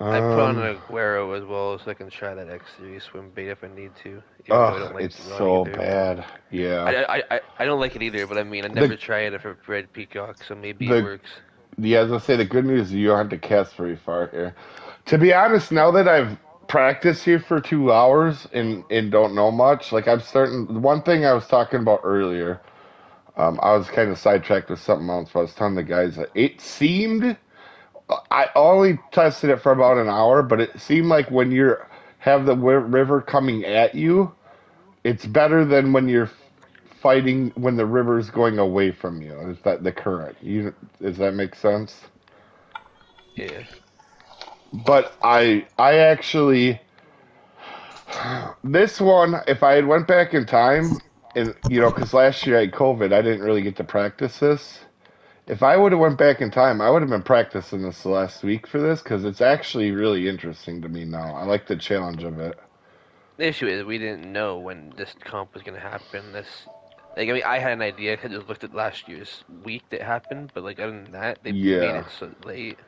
I put on Um, a Aguero as well, so I can try that X series swim bait if I need to. Even though I ugh, don't like it's so either. bad. Yeah. I, I, I, I don't like it either, but I mean, I The- never tried it for red peacock, so maybe The- it works. Yeah, as I say, the good news is you don't have to cast very far here. To be honest, now that I've practiced here for two hours and and don't know much, like I'm starting. One thing I was talking about earlier, um, I was kind of sidetracked with something else. But I was telling the guys that it seemed. I only tested it for about an hour, but it seemed like when you have the river coming at you, it's better than when you're fighting when the river's going away from you. Is that the current? You does that make sense? Yeah. But I I actually this one if I had went back in time and you know cuz last year I had COVID I didn't really get to practice this. If I would have went back in time I would have been practicing this last week for this cuz it's actually really interesting to me now. I like the challenge of it. The issue is we didn't know when this comp was gonna happen. This, like, I mean, I had an idea because I just looked at last year's week that happened, but like other than that, they Yeah. made it so late.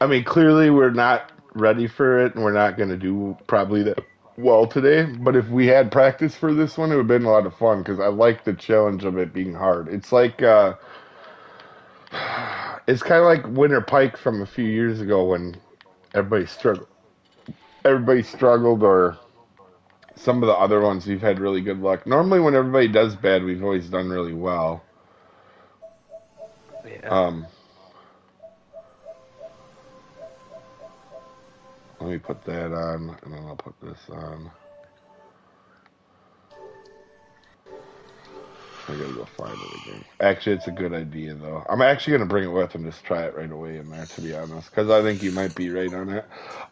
I mean clearly we're not ready for it and we're not going to do probably that well today, but if we had practice for this one it would have been a lot of fun cuz I like the challenge of it being hard. It's like uh It's kind of like Winter Pike from a few years ago when everybody struggled. Everybody struggled, or some of the other ones we've had really good luck. Normally, when everybody does bad, we've always done really well. Yeah. Um, let me put that on, and then I'll put this on. I gotta go find it again. Actually, it's a good idea though. I'm actually gonna bring it with and just try it right away in there, to be honest, because I think you might be right on it.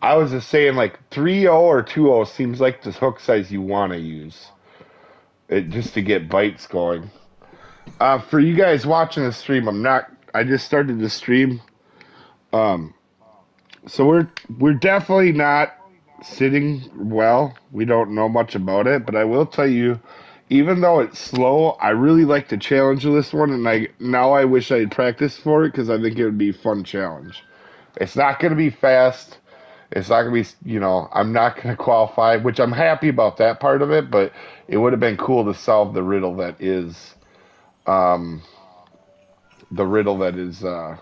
I was just saying, like 3.0 or 2.0 seems like the hook size you want to use, it just to get bites going. Uh, for you guys watching the stream, I'm not. I just started the stream. Um, so we're we're definitely not sitting well. We don't know much about it, but I will tell you, even though it's slow, I really like the challenge of this one, and I now I wish I had practiced for it because I think it would be a fun challenge. It's not going to be fast. It's not going to be, you know, I'm not going to qualify, which I'm happy about that part of it, but it would have been cool to solve the riddle that is, um, the riddle that is, uh,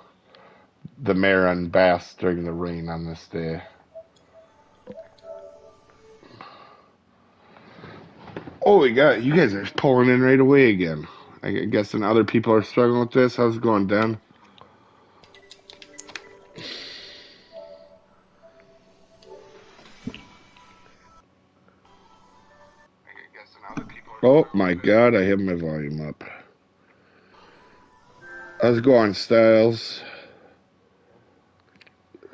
the mayor and Bass during the rain on this day. Oh my god, you guys are pulling in right away again. I guess and other people are struggling with this. How's it going, Dan? Oh my god, I have my volume up. How's it going, Styles?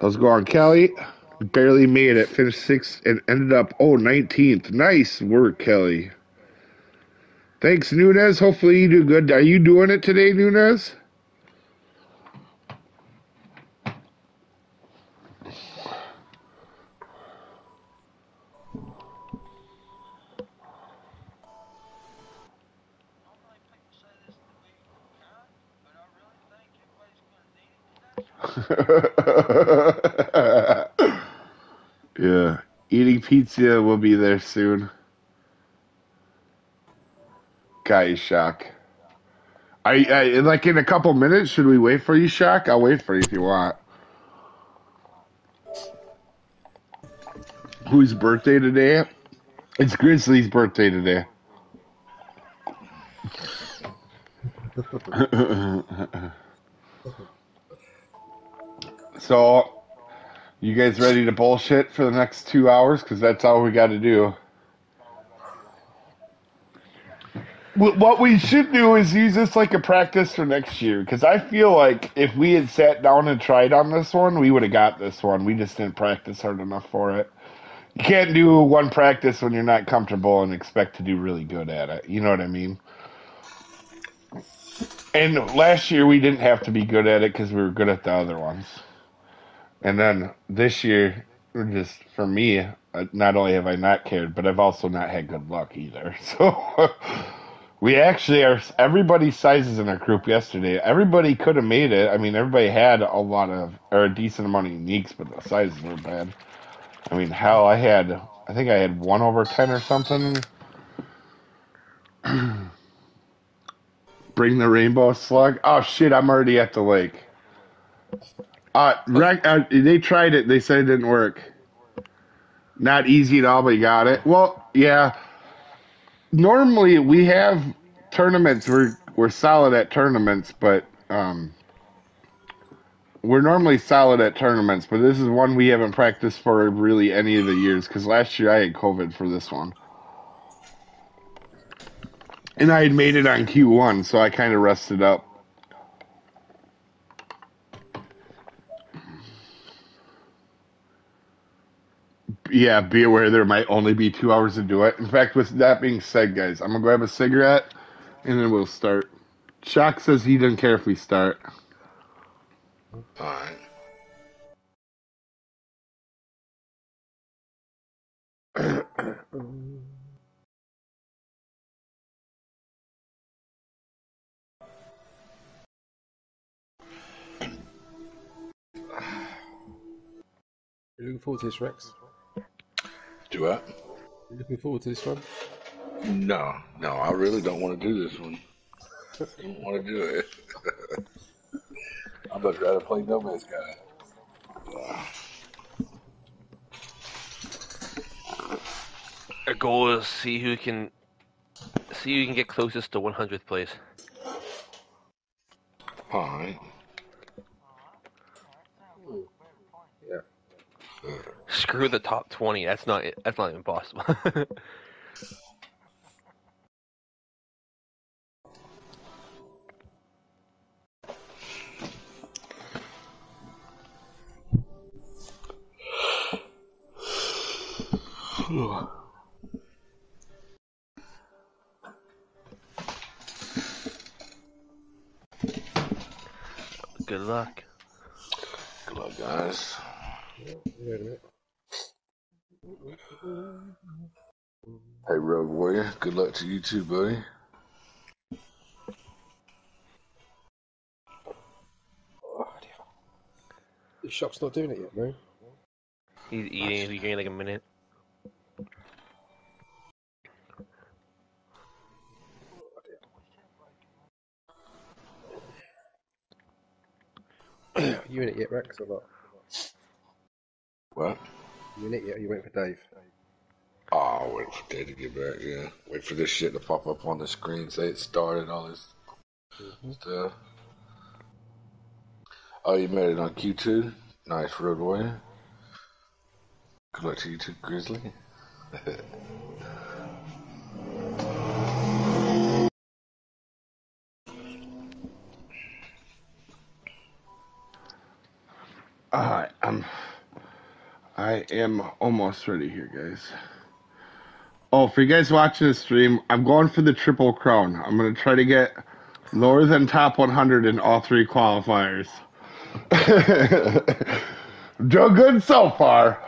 How's it going, Kelly? Barely made it. Finished sixth and ended up, oh, 19th. Nice work, Kelly. Thanks, Nunez. Hopefully you do good. Are you doing it today, Nunez? yeah. Eating pizza will be there soon. Shock. I, I like in a couple minutes. Should we wait for you, Shock? I'll wait for you if you want. Whose birthday today? It's Grizzly's birthday today. so, you guys ready to bullshit for the next two hours? Because that's all we got to do. What we should do is use this like a practice for next year. Because I feel like if we had sat down and tried on this one, we would have got this one. We just didn't practice hard enough for it. You can't do one practice when you're not comfortable and expect to do really good at it. You know what I mean? And last year we didn't have to be good at it because we were good at the other ones. And then this year, just for me, uh, not only have I not cared, but I've also not had good luck either. So We actually are everybody's sizes in our group yesterday. Everybody could have made it. I mean, everybody had a lot of or a decent amount of uniques, but the sizes were bad. I mean, hell, I had I think I had one over ten or something. Bring the rainbow slug. Oh shit! I'm already at the lake. Uh, rec- uh, they tried it. They said it didn't work. Not easy at all, but you got it. Well, yeah normally we have tournaments. We're we're solid at tournaments, but um, we're normally solid at tournaments. But this is one we haven't practiced for really any of the years because last year I had COVID for this one, and I had made it on Q one, so I kind of rested up. Yeah, be aware there might only be two hours to do it. In fact, with that being said, guys, I'm gonna grab a cigarette and then we'll start. Shock says he doesn't care if we start. Alright. You looking forward to this, Rex? Do what? You looking forward to this one? No, no, I really don't want to do this one. I don't want to do it. I'd much rather play No Man's Sky. Our goal is see who can see who can get closest to 100th place. Alright. Hmm. Yeah. Screw the top 20. That's not that's not even possible. Good luck. Good luck, guys. Wait a minute. Hey, Road Warrior. Good luck to you too, buddy. The shock's not doing it yet, man. He's eating. He's getting like a minute. you in it yet, Rex, or not? What? You in it yet? Or you waiting for Dave? Oh, wait for Dave to get back, yeah. Wait for this shit to pop up on the screen, say it started, all this mm-hmm. stuff. Oh, you made it on Q2? Nice, Road Warrior. Good luck to you too, Grizzly. Alright, I'm um, I am almost ready here, guys. Oh, for you guys watching the stream, I'm going for the triple crown. I'm gonna try to get lower than top 100 in all three qualifiers. Doing good so far.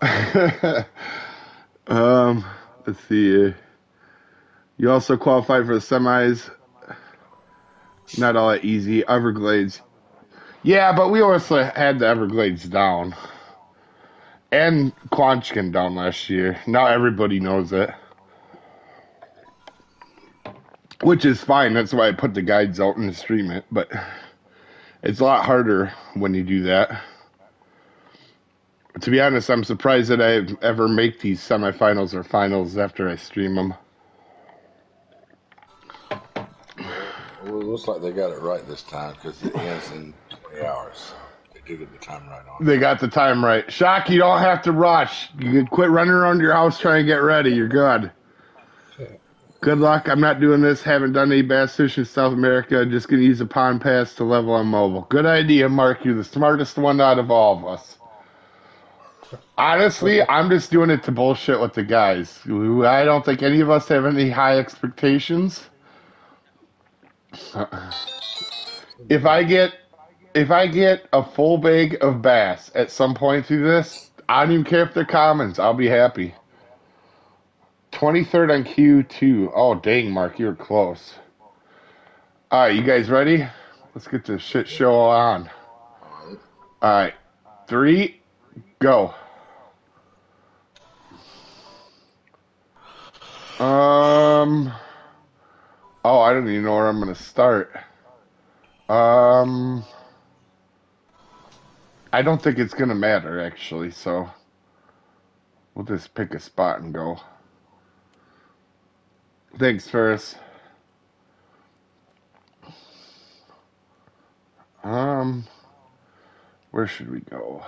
um, let's see. You also qualified for the semis. Not all that easy. Everglades. Yeah, but we also had the Everglades down. And Quanchkin down last year. Now everybody knows it. Which is fine. That's why I put the guides out and stream it. But it's a lot harder when you do that. To be honest, I'm surprised that I ever make these semifinals or finals after I stream them. Well, it looks like they got it right this time because it ends in 20 hours. They did get the time right on. They got the time right. Shock, you don't have to rush. You can quit running around your house trying to get ready. You're good. Good luck. I'm not doing this. Haven't done any bass fishing in South America. Just gonna use a pond pass to level on mobile. Good idea, Mark. You're the smartest one out of all of us. Honestly, I'm just doing it to bullshit with the guys. I don't think any of us have any high expectations. Uh-uh. If I get if I get a full bag of bass at some point through this, I don't even care if they're commons. I'll be happy. 23rd on Q2. Oh, dang, Mark, you're close. All right, you guys ready? Let's get this shit show on. All right, three, go. Um. Oh, I don't even know where I'm gonna start. Um. I don't think it's gonna matter actually, so we'll just pick a spot and go. Thanks, Ferris. Um, where should we go?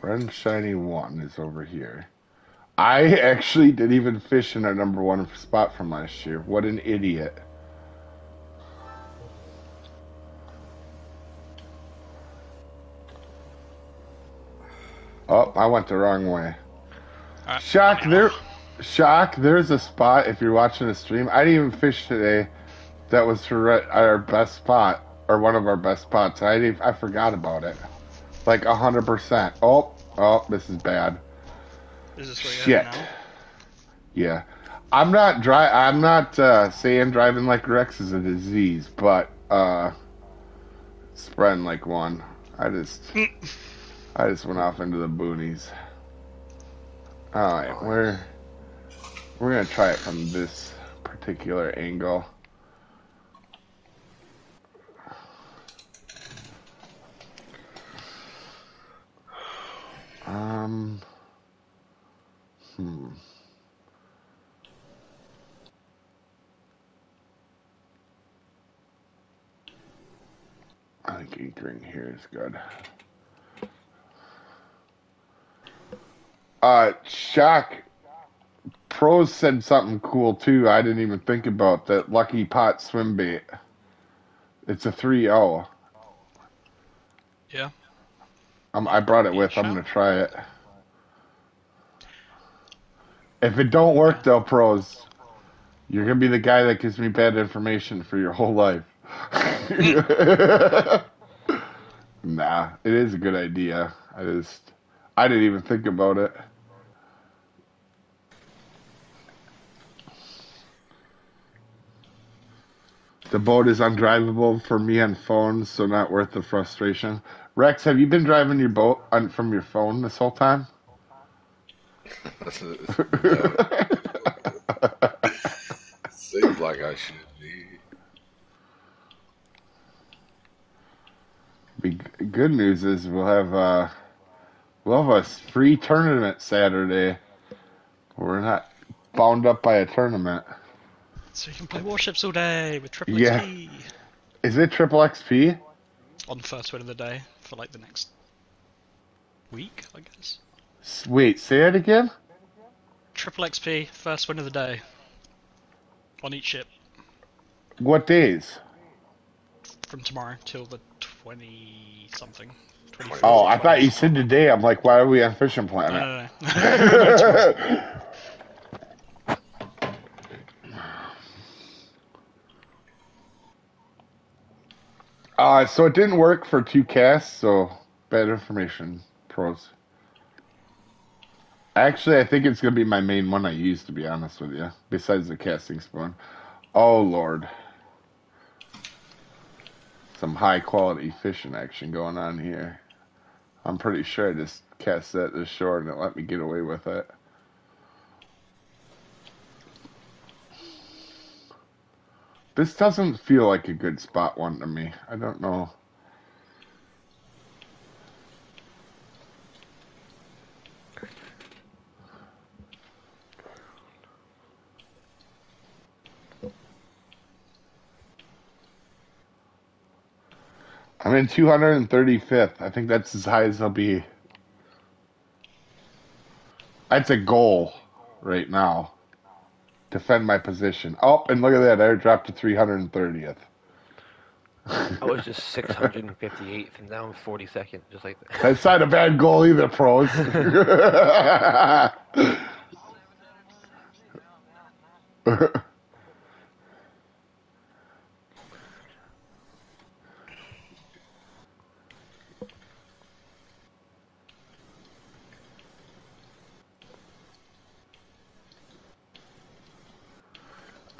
Red and Shiny 1 is over here. I actually didn't even fish in our number one spot from last year. What an idiot. Oh, I went the wrong way. Alright. Shock, there, Shock, there's a spot if you're watching the stream. I didn't even fish today. That was for our best spot or one of our best spots. I didn't, I forgot about it. Like a hundred percent. Oh, oh, this is bad. Is this Shit. now? Yeah, I'm not dry. I'm not uh, saying driving like Rex is a disease, but uh, spreading like one. I just, I just went off into the boonies. All right, we're we're gonna try it from this particular angle. Um. Hmm. I think anchoring here is good. Uh, Shock Pros said something cool too. I didn't even think about that Lucky Pot swim bait. It's a 3-0. Yeah. Um, I brought it with. I'm gonna try it. If it don't work though, pros, you're gonna be the guy that gives me bad information for your whole life. nah, it is a good idea. I just, I didn't even think about it. The boat is undrivable for me on phones, so not worth the frustration. Rex, have you been driving your boat on, from your phone this whole time? Seems like I should be. Be good news is we'll have uh, have a free tournament Saturday. We're not bound up by a tournament. So you can play warships all day with triple Yeah. XP Is it triple XP? on the first win of the day for like the next week, I guess. Wait, say it again. Triple XP, first win of the day on each ship What days? from tomorrow till the 20 something. 24th. Oh, I thought you said today. I'm like, why are we on Fishing Planet? no, no. uh, so it didn't work for two casts, so bad information, pros. Actually, I think it's gonna be my main one I use, to be honest with you. Besides the casting spoon. Oh lord, some high quality fishing action going on here. I'm pretty sure I just cast that this short and it let me get away with it. This doesn't feel like a good spot one to me. I don't know. I'm in 235th. I think that's as high as I'll be. That's a goal right now. Defend my position. Oh, and look at that. I dropped to 330th. I was just 658th and now I'm 42nd, just like that. That's not a bad goal either, pros.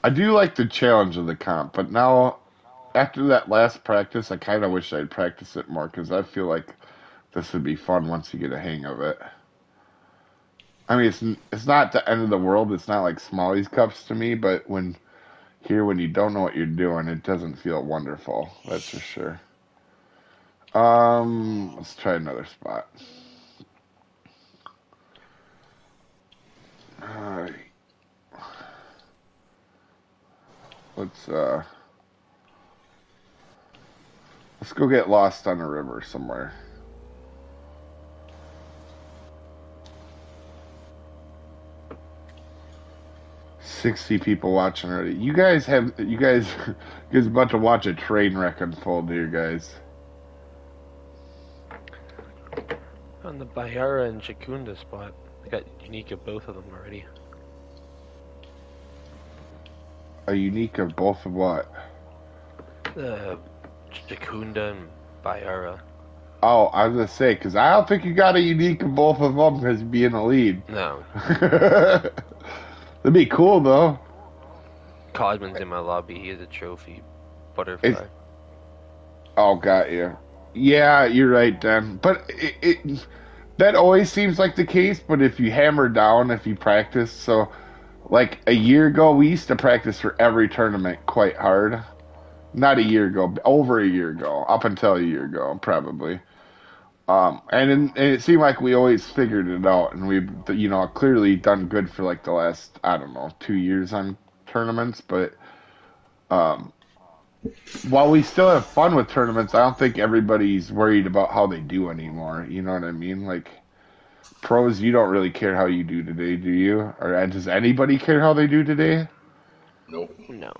I do like the challenge of the comp, but now after that last practice, I kind of wish I'd practice it more because I feel like this would be fun once you get a hang of it. I mean, it's it's not the end of the world. It's not like Smalley's Cups to me, but when here, when you don't know what you're doing, it doesn't feel wonderful. That's for sure. Um, let's try another spot. Alright. Let's uh let's go get lost on a river somewhere. Sixty people watching already. You guys have you guys you guys about to watch a train wreck unfold here, guys. On the Payara and Chakunda spot, I got unique of both of them already. A unique of both of what? Uh, Chakunda and Payara. Oh, I was gonna say because I don't think you got a unique of both of them as being a lead. No, That'd be cool though. Cosman's in my lobby. He has a trophy butterfly. It's- Oh, got you. Yeah, you're right, Dan. But it, it that always seems like the case. But if you hammer down, if you practice, so like a year ago, we used to practice for every tournament quite hard. Not a year ago, over a year ago, up until a year ago, probably. Um, and, in, and it seemed like we always figured it out, and we've you know clearly done good for like the last I don't know two years on tournaments, but um, while we still have fun with tournaments, I don't think everybody's worried about how they do anymore. You know what I mean? Like pros, you don't really care how you do today, do you? Or uh, does anybody care how they do today? Nope. no.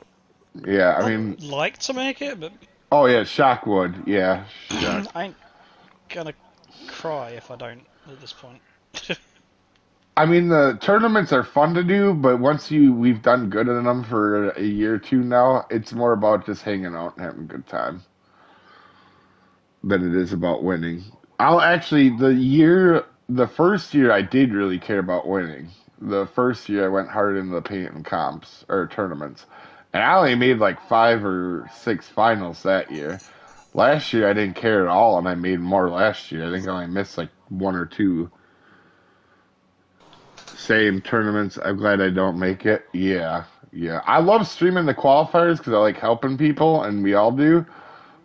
Yeah, I mean, I'd like to make it, but oh yeah, Shockwood, yeah, Shock. I ain't gonna cry if I don't at this point. I mean, the tournaments are fun to do, but once you we've done good in them for a year or two now, it's more about just hanging out and having a good time than it is about winning. I'll actually the year the first year I did really care about winning. The first year I went hard in the paint and comps or tournaments, and I only made like five or six finals that year. Last year I didn't care at all, and I made more last year. I think I only missed like one or two. Same tournaments. I'm glad I don't make it. Yeah, yeah. I love streaming the qualifiers because I like helping people, and we all do.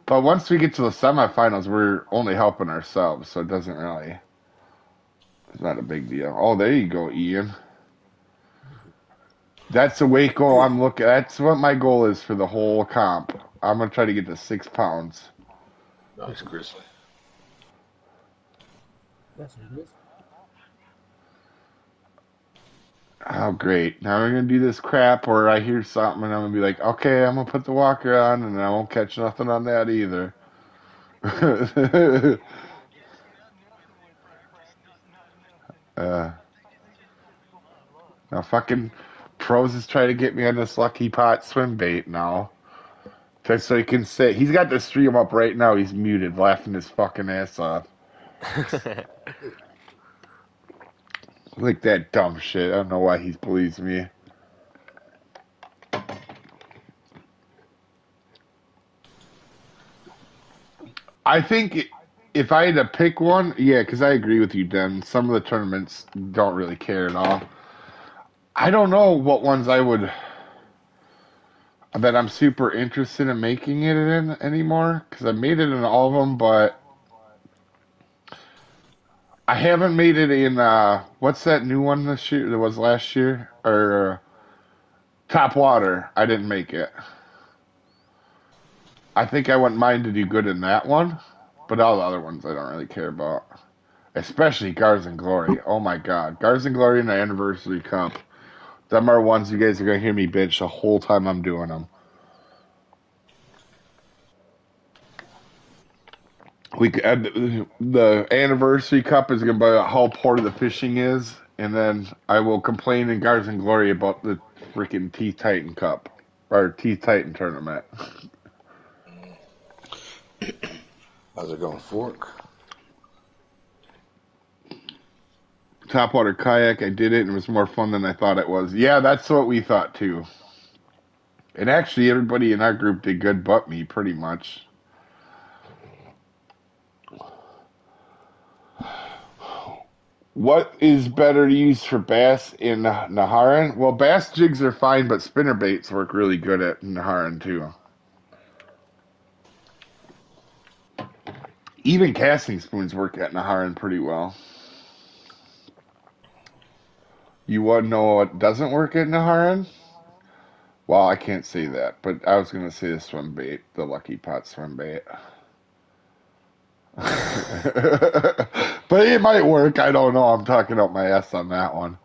But once we get to the semifinals, we're only helping ourselves, so it doesn't really. It's not a big deal. Oh, there you go, Ian. That's the weight goal I'm looking. That's what my goal is for the whole comp. I'm gonna try to get to six pounds. Nice, Grizzly. That's good. Oh, great. Now we're going to do this crap where I hear something and I'm going to be like, okay, I'm going to put the walker on and I won't catch nothing on that either. uh, now fucking pros is trying to get me on this lucky pot swim bait now. Just so he can say, he's got the stream up right now. He's muted, laughing his fucking ass off. Like that dumb shit. I don't know why he believes me. I think if I had to pick one, yeah, because I agree with you, Den. Some of the tournaments don't really care at all. I don't know what ones I would that I'm super interested in making it in anymore because I made it in all of them, but I haven't made it in uh what's that new one this year that was last year or uh, Top Water. I didn't make it. I think I wouldn't mind to do good in that one, but all the other ones I don't really care about. Especially Gars and Glory. Oh my god. Gars and Glory and the Anniversary Cup. Them are ones you guys are gonna hear me bitch the whole time I'm doing them. we c- uh, the anniversary cup is going to be about how poor the fishing is, and then I will complain in Gars and Glory about the freaking Teeth Titan Cup or Teeth Titan tournament. How's it going, Fork? Topwater kayak, I did it, and it was more fun than I thought it was. Yeah, that's what we thought too. And actually, everybody in our group did good, but me, pretty much. What is better to use for bass in Neherrin? Well, bass jigs are fine, but spinner baits work really good at Neherrin too. Even casting spoons work at Neherrin pretty well. You want to know what doesn't work at Neherrin? Well, I can't say that, but I was going to say the swim bait, the Lucky Pot swim bait. but it might work. I don't know. I'm talking out my ass on that one.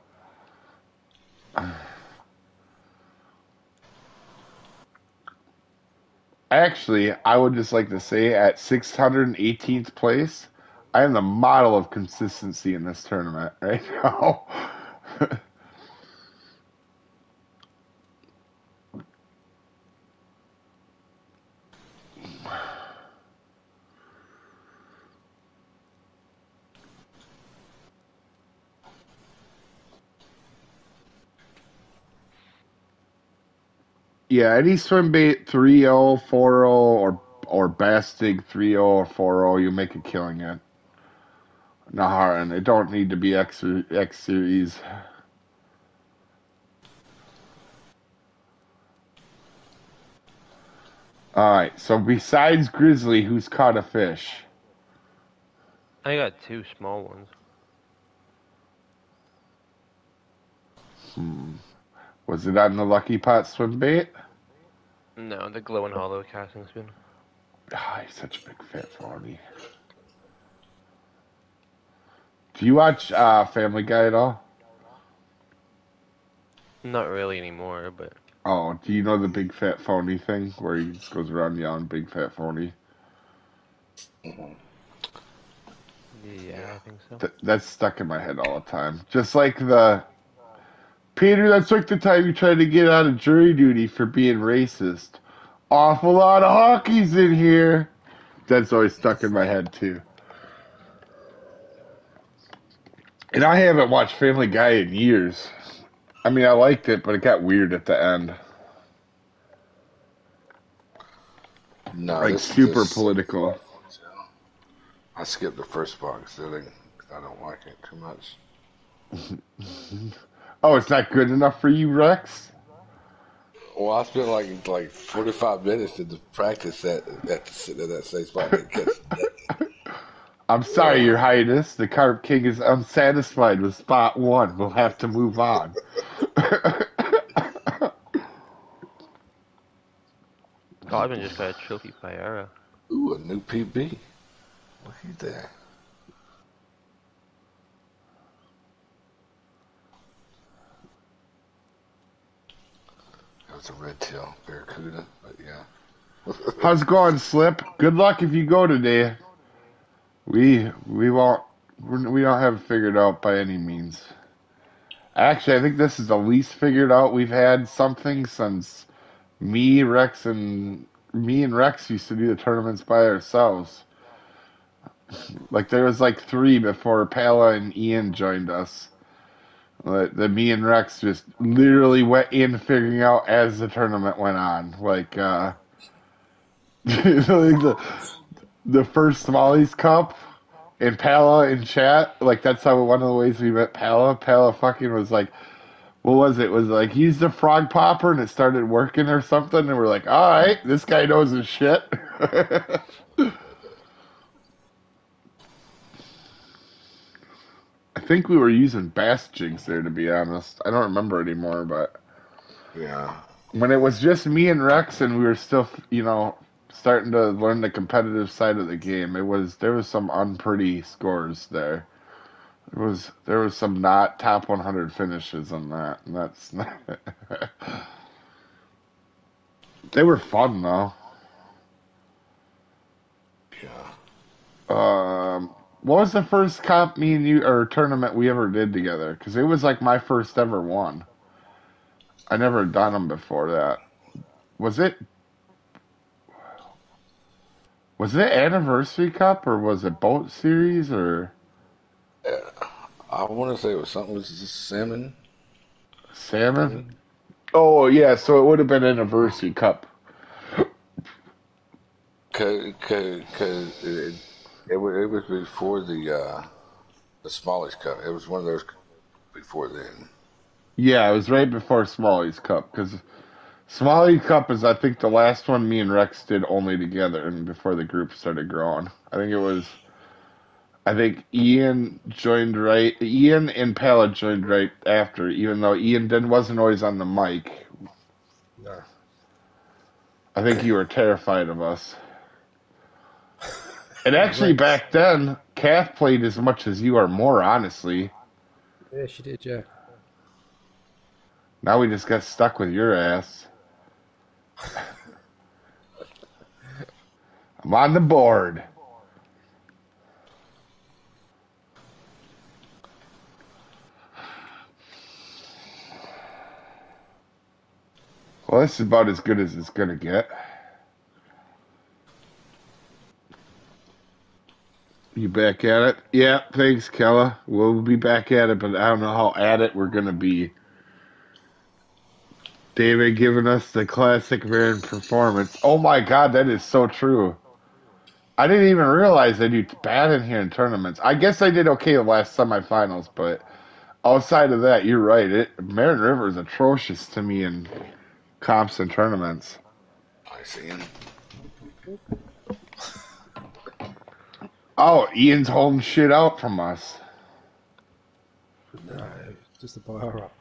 Actually, I would just like to say at 618th place, I am the model of consistency in this tournament right now. Yeah, any swim bait 3-0, 4-0, or or bass jig 3-0 or 4-0, you make a killing it. Neherrin, it don't need to be X, X series. Alright, so besides Grizzly, who's caught a fish? I got two small ones. Hmm. Was it on the Lucky Pot swim bait? No, the glow and hollow casting spoon. Ah, he's such a big fat farmy. Do you watch uh, Family Guy at all? Not really anymore, but Oh, do you know the big fat phony thing where he just goes around yelling big fat phony? yeah, I think so. Th- that's stuck in my head all the time. Just like the Peter, that's like the time you tried to get out of jury duty for being racist. Awful lot of hockey's in here. That's always stuck in my head too. And I haven't watched Family Guy in years. I mean, I liked it, but it got weird at the end. No, Like this- super this- political. I skipped the first box. I don't like it too much. Oh, it's not good enough for you, Rex? Well, I spent like like forty five minutes in the practice that at the sit at that same spot to catch that. I'm sorry, Your Highness. The Carp King is unsatisfied with spot one. We'll have to move on. Godwin just got a trophy Payara. Ooh, a new PB. Look at that. Was a red tail barracuda, but yeah. How's it going, Slip? Good luck if you go today. We we won't we don't have it figured out by any means. Actually, I think this is the least figured out we've had something since me, Rex, and me and Rex used to do the tournaments by ourselves. Like there was like three before Pala and Ian joined us. That that me and Rex just literally went in figuring out as the tournament went on. Like uh like the the first Smalley's Cup and Pala in chat, like that's how one of the ways we met Pala. Pala fucking was like, what was it? it? Was like use the frog popper and it started working or something, and we're like, all right, this guy knows his shit. think we were using bass jigs there, to be honest. I don't remember anymore, but Yeah. when it was just me and Rex and we were still, you know, starting to learn the competitive side of the game, it was there was some unpretty scores there. There was there was some not top 100 finishes on that, and that's not. they were fun though. Yeah. Um, what was the first comp me and you or tournament we ever did together? Because it was like my first ever one. I never done them before that. Was it? Was it anniversary cup or was it boat series or I want to say it was something with just salmon. salmon? Oh yeah, so it would have been anniversary cup. Cause, cause, 'cause it, it, wa- it was before the uh, the smallest cup. It was one of those before then. Yeah, it was right before Smalley's Cup because Smalley Cup is I think the last one me and Rex did only together and before the group started growing. I think it was. I think Ian joined right. Ian and Pala joined right after, even though Ian didn't wasn't always on the mic. No. I think you were terrified of us. And actually, back then, Kath played as much as you are more, honestly. Yeah, she did, yeah. Now we just got stuck with your ass. I'm on the board. Well, this is about as good as it's gonna get. You back at it? Yeah, thanks, Kella. We'll be back at it, but I don't know how at it we're gonna be. David giving us the classic Baron performance. Oh my god, that is so true. I didn't even realize I do bad in here in tournaments. I guess I did okay the last semifinals, but outside of that, you're right. It Marron River is atrocious to me in comps and tournaments. I see him. Oh, Ian's holding shit out from us. No, just to buy up.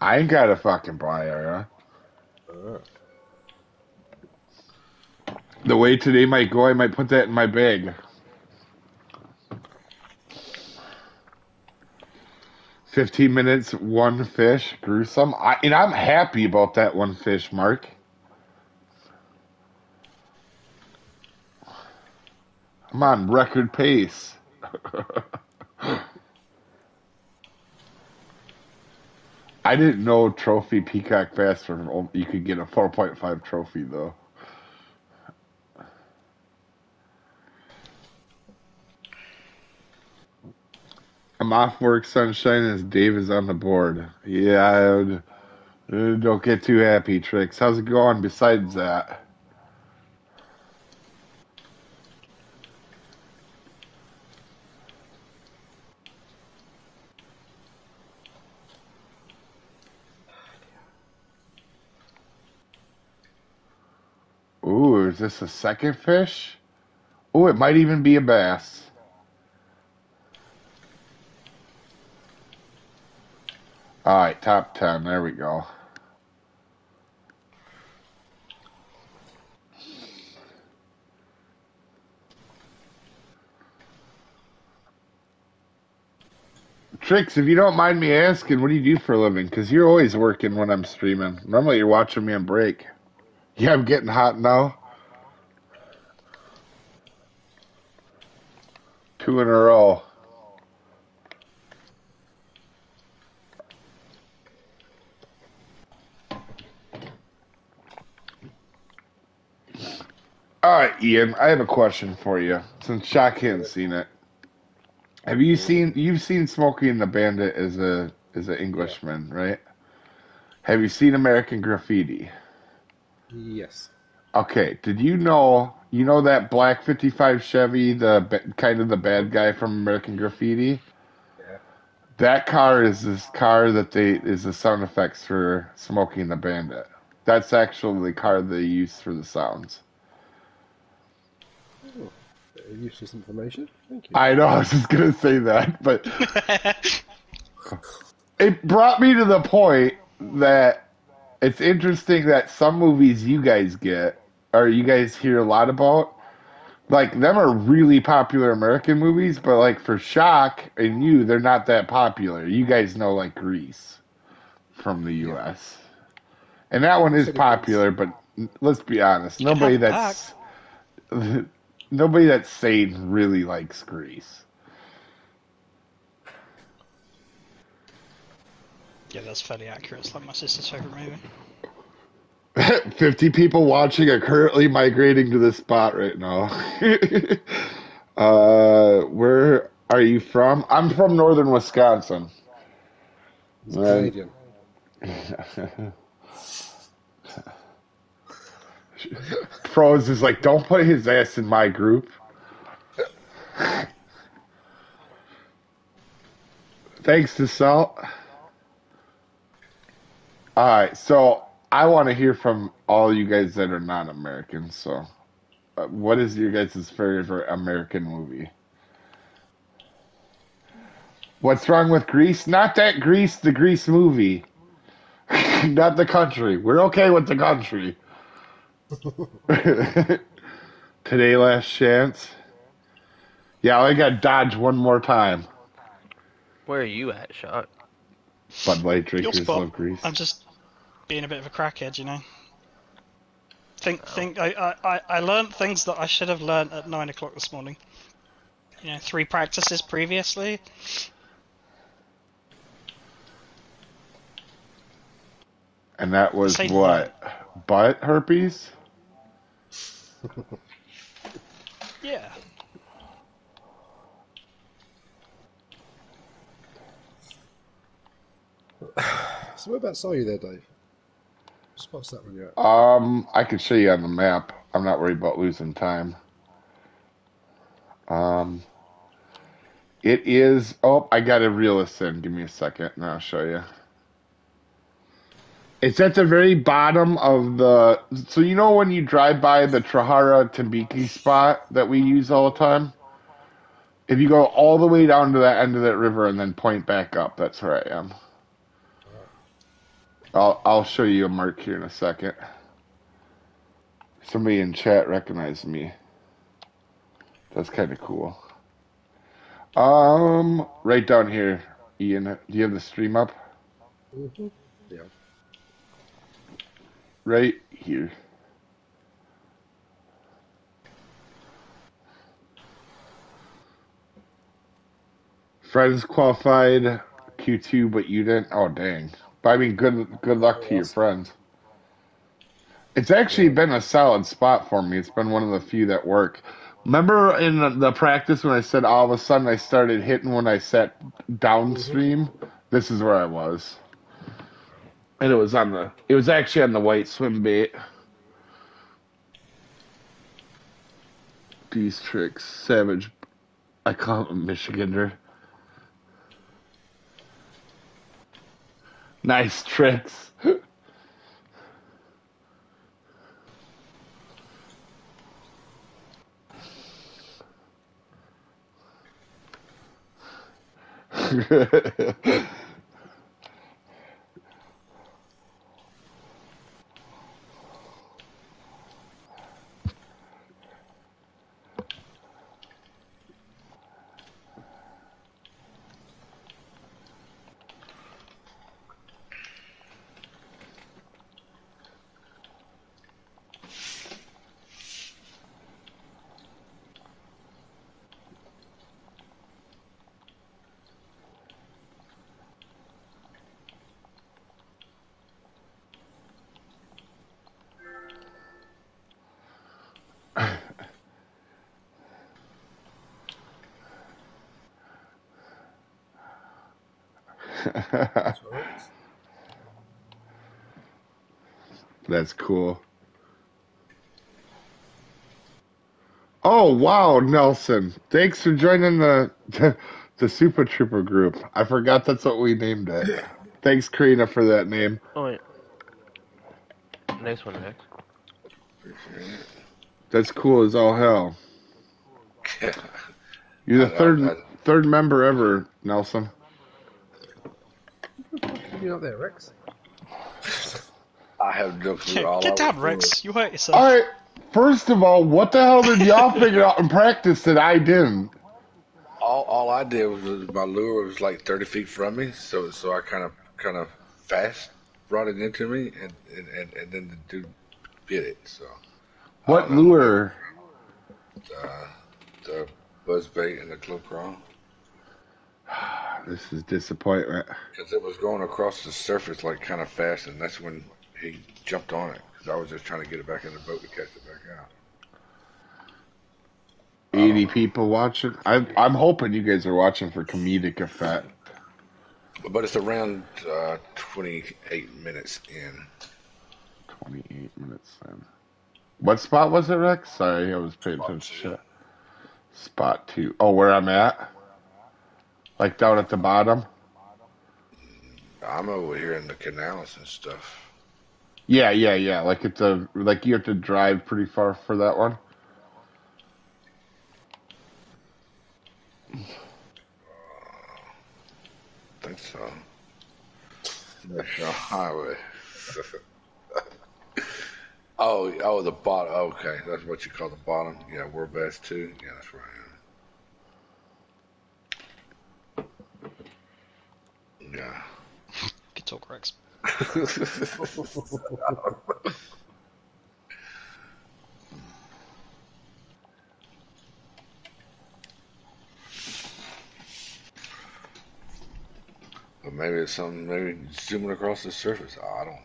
I ain't got a fucking buy her. Uh, The way today might go, I might put that in my bag. Fifteen minutes, one fish, gruesome. I, and I'm happy about that one fish, Mark. I'm on record pace. I didn't know trophy peacock bass for oh, you could get a 4.5 trophy though. I'm off work, sunshine, as Dave is on the board. Yeah, would, don't get too happy, Tricks. How's it going besides that? Ooh, is this a second fish? Oh, it might even be a bass. All right, top 10. There we go. Tricks, if you don't mind me asking, what do you do for a living? Because you're always working when I'm streaming. Normally you're watching me on break. Yeah, I'm getting hot now. Two in a row. All right, Ian, I have a question for you. Since Shock hasn't seen it, have you seen you've seen Smokey and the Bandit as a as an Englishman, right? Have you seen American Graffiti? yes. Okay, did you know you know that black 55 Chevy, the kind of the bad guy from American Graffiti? Yeah. That car is this car that they is the sound effects for Smokey and the Bandit. That's actually the car they use for the sounds. Oh, useless information. Thank you. I know I was just gonna say that, but it brought me to the point that it's interesting that some movies you guys get or you guys hear a lot about like them are really popular American movies, but like for Shock and you, they're not that popular. You guys know like Grease from the US. And that one is popular, but let's be honest, nobody that's nobody that's sane really likes Grease. yeah, that's fairly accurate. It's like my sister's favourite movie. 50 people watching are currently migrating to this spot right now. uh, where are you from? I'm from northern Wisconsin. Canadian. Pros is like, don't put his ass in my group. Thanks to Salt. All right, so I want to hear from all you guys that are not American. So, uh, what is your guys' favorite American movie? What's wrong with Grease? Not that Greece, the Grease movie. not the country. We're okay with the country. Today, last chance. Yeah, I got dodged one more time. Where are you at, shot? Bud Light Your drinkers love Greece. I'm just being a bit of a crackhead, you know. Think, think. I, I, I- I learned things that I should have learned at nine o'clock this morning. You know, three practices previously. And that was Say what? Butt herpes? Yeah. So whereabouts are you there, Dave? Spot's that when you're? Um, I could show you on the map. I'm not worried about losing time. Um, it is. Oh, I got reel this in. Give me a second, and I'll show you. It's at the very bottom of the. So you know when you drive by the Trahira Tambaqui spot that we use all the time. If you go all the way down to that end of that river and then point back up, that's where I am. I'll I'll show you a mark here in a second. Somebody in chat recognized me. That's kind of cool. Um, right down here, Ian. Do you have the stream up? Mm-hmm. Yeah. Right here. Friends qualified Q2, but you didn't. Oh dang! But I mean, good good luck to your friends. It's actually been a solid spot for me. It's been one of the few that work. Remember in the, the practice when I said all of a sudden I started hitting when I sat downstream? Mm-hmm. This is where I was. And it was on the it was actually on the white swim bait. These tricks, savage I call him a Michigander. Nice tricks. That's all right. That's cool. Oh wow, Nelson! Thanks for joining the the, Super Trooper group. I forgot that's what we named it. Thanks, Karina, for that name. Oh, wait. Nice one, Max. Appreciate it. That's cool as all hell. You're the I- I- third I- third member ever, Nelson. You're not there, Rex. I have no clue. All Get I down, was Rex. You hurt yourself. All right. First of all, what the hell did y'all figure out in practice that I didn't? all, all I did was, was my lure was like 30 feet from me, so so I kind of kind of fast brought it into me, and and, and, and then the dude bit it. So What lure? uh, the buzz bait and the club crawl, This is disappointment. because it was going across the surface like kind of fast, and that's when he jumped on it. Because I was just trying to get it back in the boat to catch it back out. 80 people watching. I'm, I'm hoping you guys are watching for comedic effect. But it's around uh, 28 minutes in. 28 minutes then. What spot was it, Rex? Sorry, I was paying Spot attention. two. to Spot two. Oh, where I'm at? Like down at the bottom? I'm over here in the canals and stuff. Yeah, yeah, yeah. Like it's a like you have to drive pretty far for that one. I think so. National Highway. oh, oh, the bottom. Okay, that's what you call the bottom. Yeah, we're best too. Yeah, that's right. Yeah. Good talk, Rex. But maybe it's something. Maybe zooming across the surface. Oh, I don't know.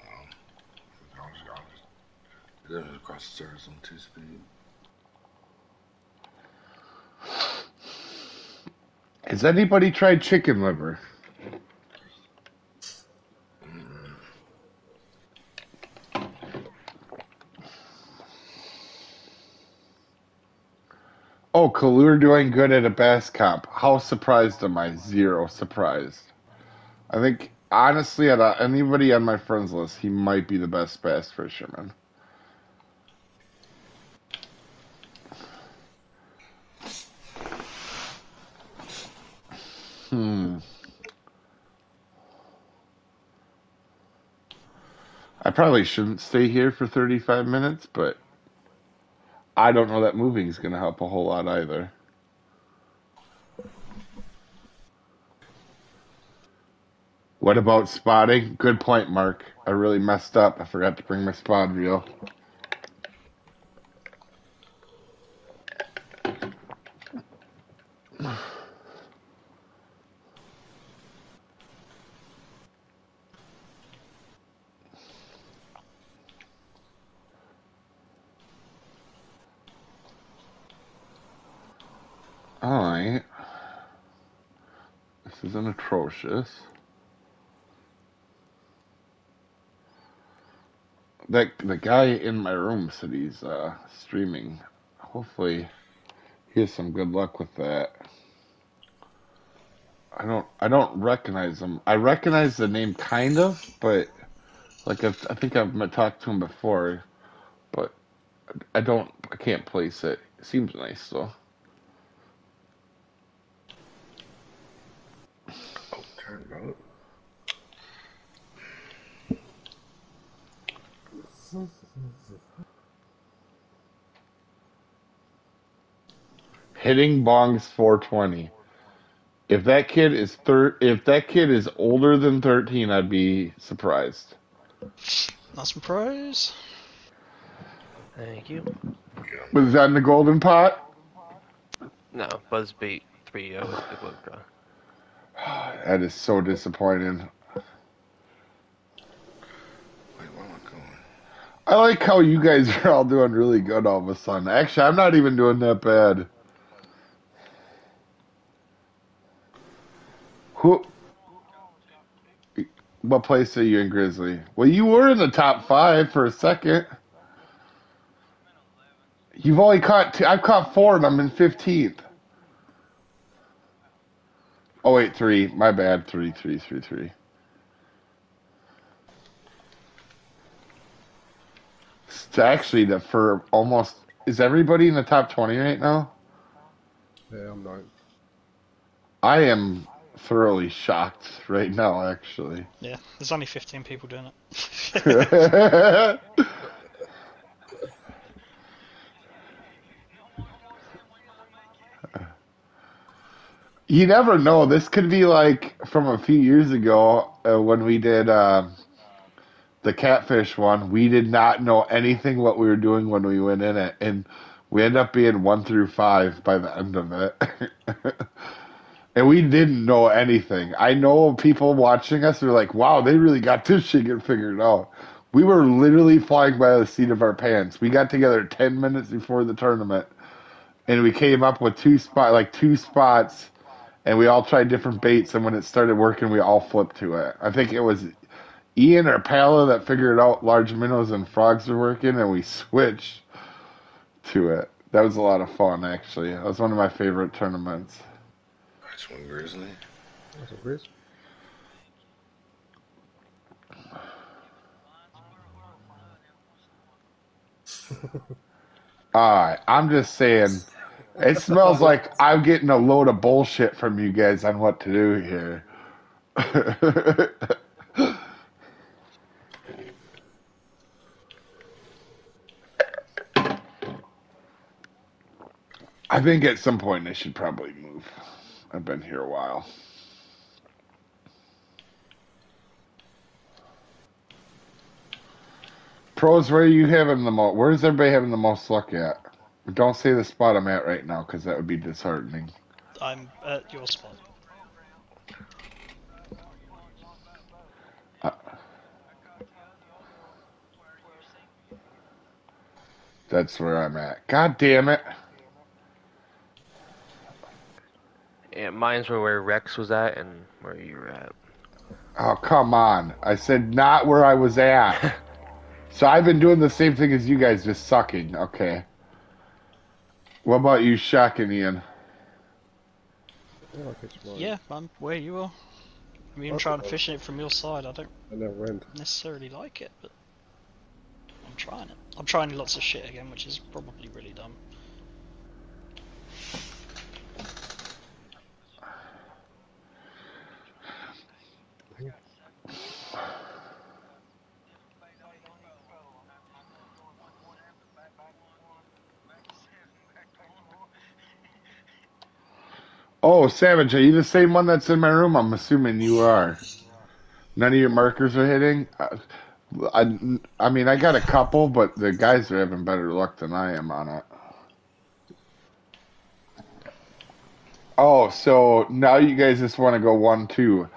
Just zoom across the surface on two speed. Has anybody tried chicken liver? Oh, Kalur doing good at a bass comp. How surprised am I? Zero surprised. I think honestly, out of anybody on my friends list, he might be the best bass fisherman. Hmm. I probably shouldn't stay here for 35 minutes, but I don't know that moving is going to help a whole lot either. What about spotting? Good point, Mark. I really messed up. I forgot to bring my spot reel. Alright. This That the guy in my room said he's uh, streaming. Hopefully, he has some good luck with that. I don't. I don't recognize him. I recognize the name kind of, but like I've, I think I've talked to him before, but I don't. I can't place it. Seems nice though. Turn. Hitting bongs 420. If that kid is thir- if that kid is older than 13, I'd be surprised. Not surprised. Thank you. Was that in the golden pot? No, Buzzbait 3 0 the globe draw. That is so disappointing. Wait, where am I going? I like how you guys are all doing really good all of a sudden. Actually, I'm not even doing that bad. Who? What place are you in Grizzly? Well, you were in the top five for a second. You've only caught two. I've caught four, and I'm in fifteenth. Oh wait, three. My bad. Three, three, three, three. It's actually the for almost. Is everybody in the top twenty right now? Yeah, I'm not. I am thoroughly shocked right now, actually. Yeah, there's only 15 people doing it. you never know. This could be like from a few years ago uh, when we did uh, the catfish one. We did not know anything what we were doing when we went in it, and we end up being one through five by the end of it. and we didn't know anything. I know people watching us are like, "Wow, they really got this shit figured out." We were literally flying by the seat of our pants. We got together ten minutes before the tournament, and we came up with two spot like two spots and we all tried different baits. And when it started working, we all flipped to it. I think it was Ian or Pala that figured out large minnows and frogs were working, and we switched to it. That was a lot of fun, actually. That was one of my favorite tournaments. Nice one, Grizzly. That's a Grizz. Alright, I'm just saying. It smells like I'm getting a load of bullshit from you guys on what to do here. I think at some point I should probably move. I've been here a while. Pros, where are you having the most? Where's everybody having the most luck at? Don't say the spot I'm at right now, because that would be disheartening. I'm at your spot. Uh, that's where I'm at. God damn it! Yeah, mine's were where Rex was at and where you were at. Oh come on! I said not where I was at. so I've been doing the same thing as you guys, just sucking. Okay. What about you, Shaq and Ian? Yeah, I catch mine. Yeah, I'm where you are. I mean, I'm Okay. trying to fish it from your side. I don't I never necessarily like it, but I'm trying it. I'm trying lots of shit again, which is probably really dumb. Oh, Savage, are you the same one that's in my room? I'm assuming you are. None of your markers are hitting. Uh, I, I mean, I got a couple, but the guys are having better luck than I am on it. Oh, so now you guys just want to go one, two.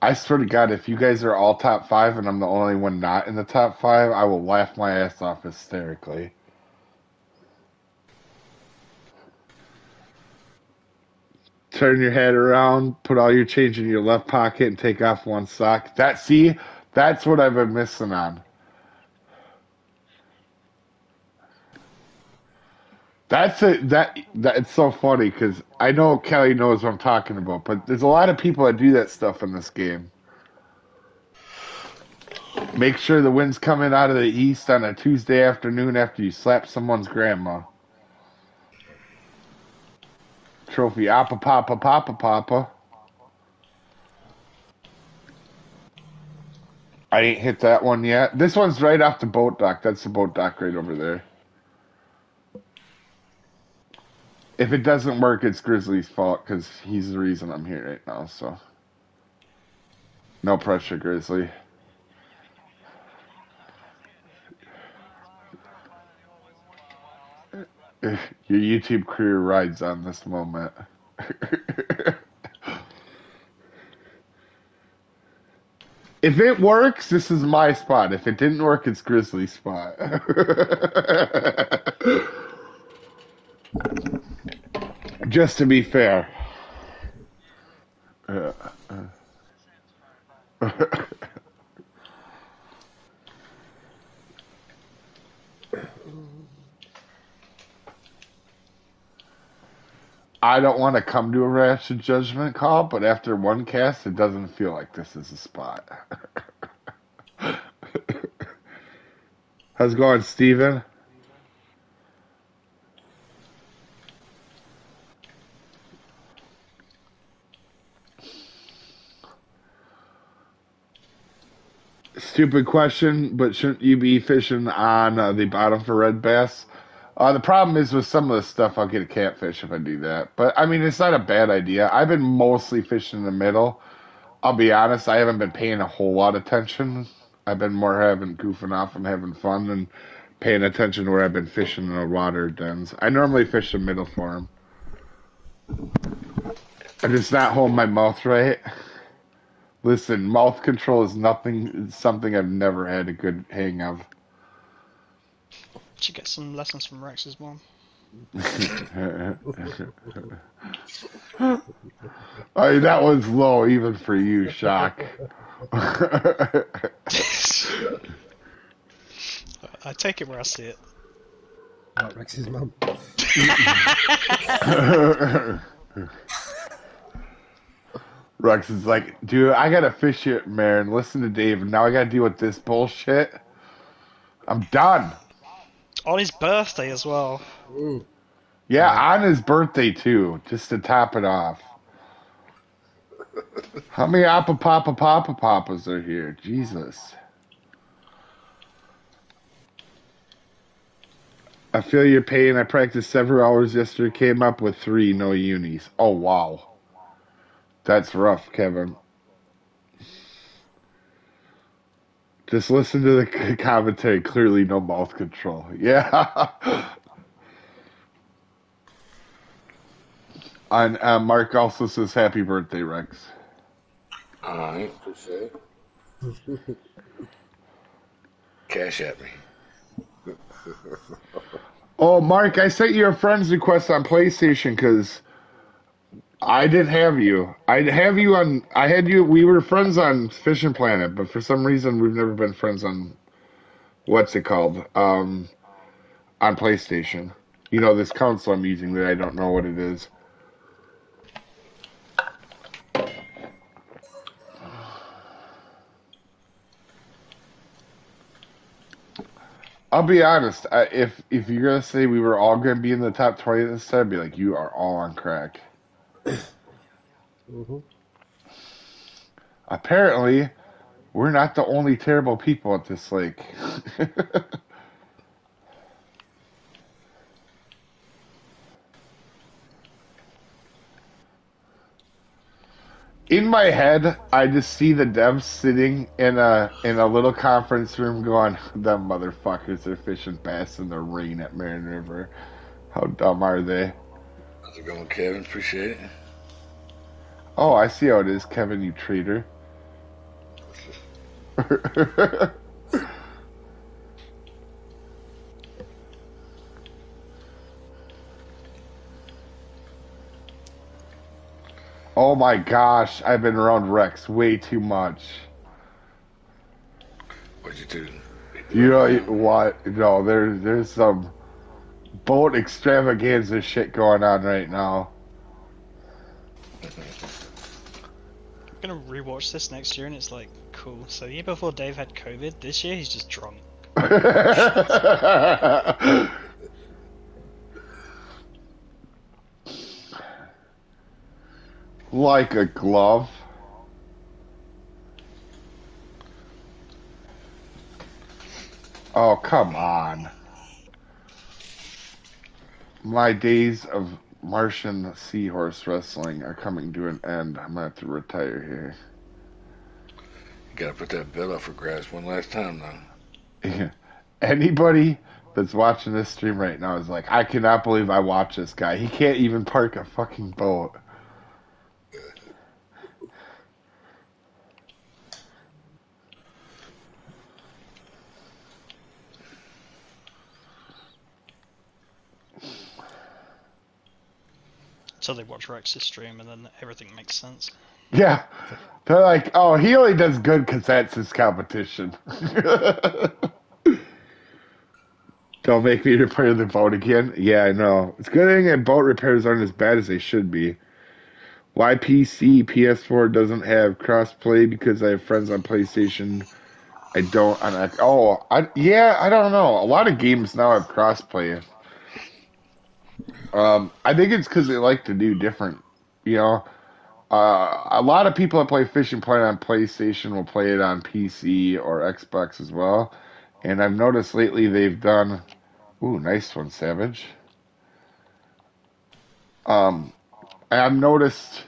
I swear to God, if you guys are all top five and I'm the only one not in the top five, I will laugh my ass off hysterically. Turn your head around, put all your change in your left pocket, and take off one sock. That see, that's what I've been missing on. That's a that that's so funny because I know Kelly knows what I'm talking about, but there's a lot of people that do that stuff in this game. Make sure the wind's coming out of the east on a Tuesday afternoon after you slap someone's grandma. Trophy appa papa papa papa. I ain't hit that one yet. This one's right off the boat dock. That's the boat dock right over there. If it doesn't work, it's Grizzly's fault because he's the reason I'm here right now. So, no pressure, Grizzly. Your YouTube career rides on this moment. if it works, this is my spot. If it didn't work, it's Grizzly's spot. Just to be fair. Uh, uh. I don't want to come to a rash judgment call, but after one cast, it doesn't feel like this is a spot. How's it going, Steven? Stupid question, but shouldn't you be fishing on uh, the bottom for red bass? Uh, the problem is with some of the stuff, I'll get a catfish if I do that. But I mean, it's not a bad idea. I've been mostly fishing in the middle. I'll be honest, I haven't been paying a whole lot of attention. I've been more having goofing off and having fun than paying attention to where I've been fishing in the water dens. I normally fish the middle for them. I'm just not holding my mouth right. Listen, mouth control is nothing. It's something I've never had a good hang of. Should get some lessons from Rex's mom. I mean, that was low even for you, Shock. I take it where I see it. Like Rex's mum. Rex is like, dude, I gotta fish it, man. Listen to Dave. Now I gotta deal with this bullshit. I'm done. On his birthday as well. Ooh. Yeah, on his birthday too, just to top it off. How many Appa Papa Papa Papas are here? Jesus. I feel your pain. I practiced several hours yesterday. Came up with three, no unis. Oh wow. That's rough, Kevin. Just listen to the commentary. Clearly, no mouth control. Yeah. And uh, Mark also says happy birthday, Rex. All right, appreciate it. Cash at me. Oh, Mark, I sent you a friend's request on PlayStation because I didn't have you. I have you on. I had you. We were friends on Fishing Planet, but for some reason we've never been friends on what's it called? Um, on PlayStation. You know this console I'm using that I don't know what it is. I'll be honest. I, if if you're gonna say we were all gonna be in the top twenty this time, I'd be like, you are all on crack. Hmm Apparently, we're not the only terrible people at this lake. in my head, I just see the devs sitting in a in a little conference room, going, "Them motherfuckers are fishing bass in the rain at Marron River. How dumb are they?" How's it going, Kevin? Appreciate it. Oh, I see how it is, Kevin, you traitor. oh my gosh, I've been around Rex way too much. What'd you do? You know what? No, there's there's some boat extravaganza shit going on right now. Gonna rewatch this next year, and it's like, cool. So the year before Dave had COVID, this year he's just drunk. like a glove. Oh, come on. My days of Martian seahorse wrestling are coming to an end. I'm gonna have to retire here. You gotta put that bill up for grabs one last time now. Anybody that's watching this stream right now is like, I cannot believe I watch this guy. He can't even park a fucking boat. So they watch Rex's stream, and then everything makes sense. Yeah. They're like, oh, he only does good because that's his competition. Don't make me repair the boat again. Yeah, I know. It's good thing that boat repairs aren't as bad as they should be. Why PC PS4 doesn't have crossplay because I have friends on PlayStation. I don't on oh I yeah I don't know. A lot of games now have crossplay. Um, I think it's because they like to do different. You know, uh, a lot of people that play Fishing Planet on PlayStation will play it on PC or Xbox as well. And I've noticed lately they've done. Ooh, nice one, Savage. Um, I've noticed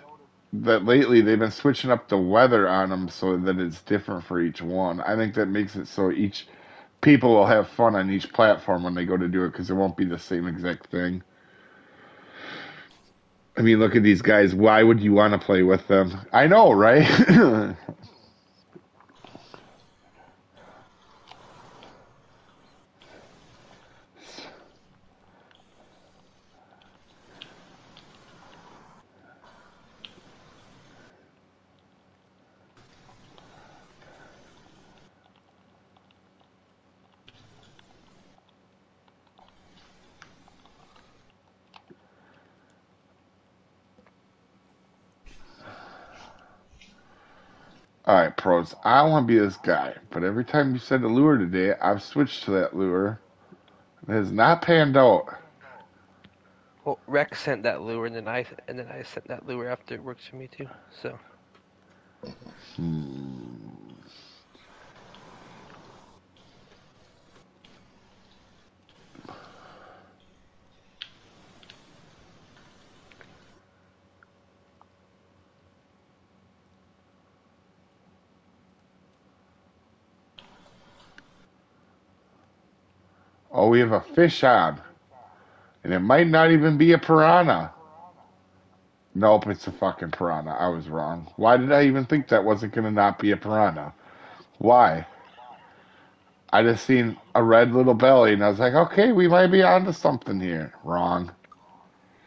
that lately they've been switching up the weather on them so that it's different for each one. I think that makes it so each people will have fun on each platform when they go to do it because it won't be the same exact thing. I mean, look at these guys. Why would you want to play with them? I know, right? All right, pros. I want to be this guy, but every time you said a lure today, I've switched to that lure. It has not panned out. Well, Rex sent that lure, and then I and then I sent that lure after it works for me too. So Hmm. Oh, we have a fish on. And it might not even be a piranha. Nope, it's a fucking piranha. I was wrong. Why did I even think that wasn't going to not be a piranha? Why? I just seen a red little belly and I was like, okay, we might be onto something here. Wrong.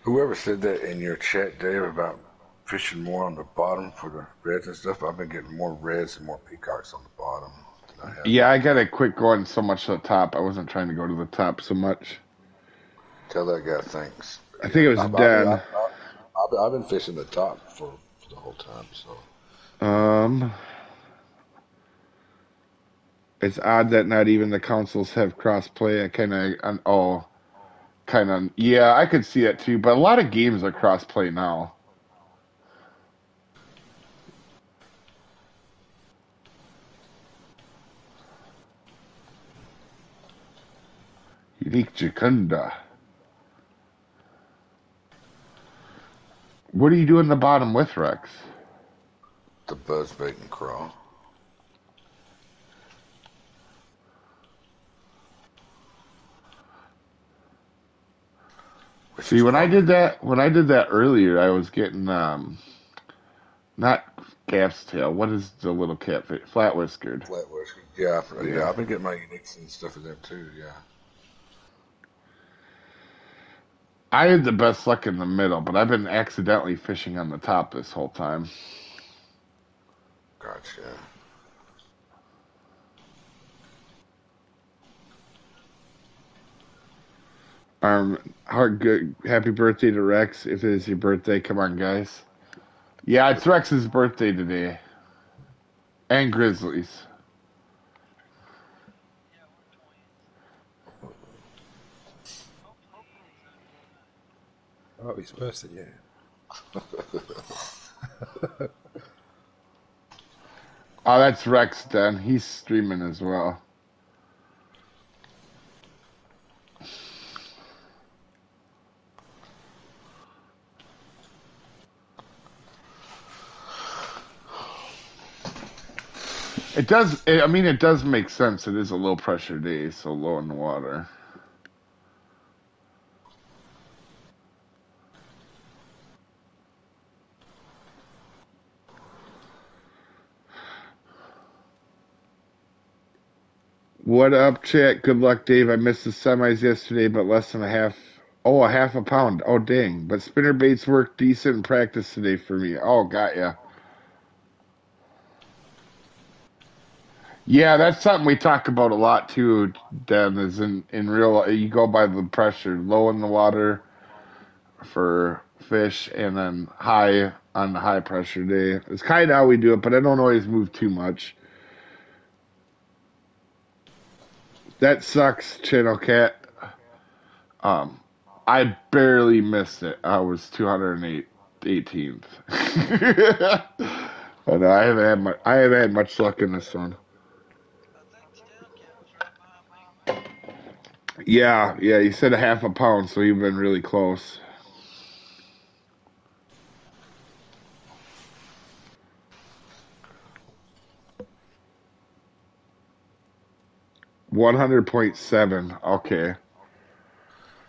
Whoever said that in your chat, Dave, about fishing more on the bottom for the reds and stuff, I've been getting more reds and more peacocks on the bottom. Than I have. Yeah, I got to quit going so much to the top. I wasn't trying to go to the top so much. Tell that guy thanks. I think it was I've, I've, Dan. I've, I've, I've been fishing the top for, for the whole time, so. Um, it's odd that not even the consoles have crossplay. I kind of, oh, kind of, yeah, I could see it too. But a lot of games are crossplay now. Unique Jacunda. What are you doing in the bottom with, Rex? The buzzbait and crawl. Which See, when I did that, when I did that earlier, I was getting um, not calf's tail. What is the little cat? Flat whiskered. flat whiskey. Yeah, yeah, Yeah. I've been getting my uniques and stuff in them too. Yeah. I had the best luck in the middle, but I've been accidentally fishing on the top this whole time. Gotcha. Um, hard good. Happy birthday to Rex. If it is your birthday, come on, guys. Yeah, it's Rex's birthday today, and Grizzlies. Than you. Oh, that's Rex. Then he's streaming as well. It does. I mean, it does make sense. It is a low pressure day, so low in the water. What up, chat? Good luck, Dave. I missed the semis yesterday, but less than a half. Oh, a half a pound. Oh, dang. But spinner baits worked decent in practice today for me. Oh, got ya. Yeah, that's something we talk about a lot too. Dan is in in real. You go by the pressure, low in the water for fish, and then high on the high pressure day. It's kind of how we do it, but I don't always move too much. That sucks, Channel Cat. Um, I barely missed it. I was 208 18th. I haven't had much. I haven't had much luck in this one. Yeah, yeah. You said a half a pound, so you've been really close. One hundred point seven. Okay.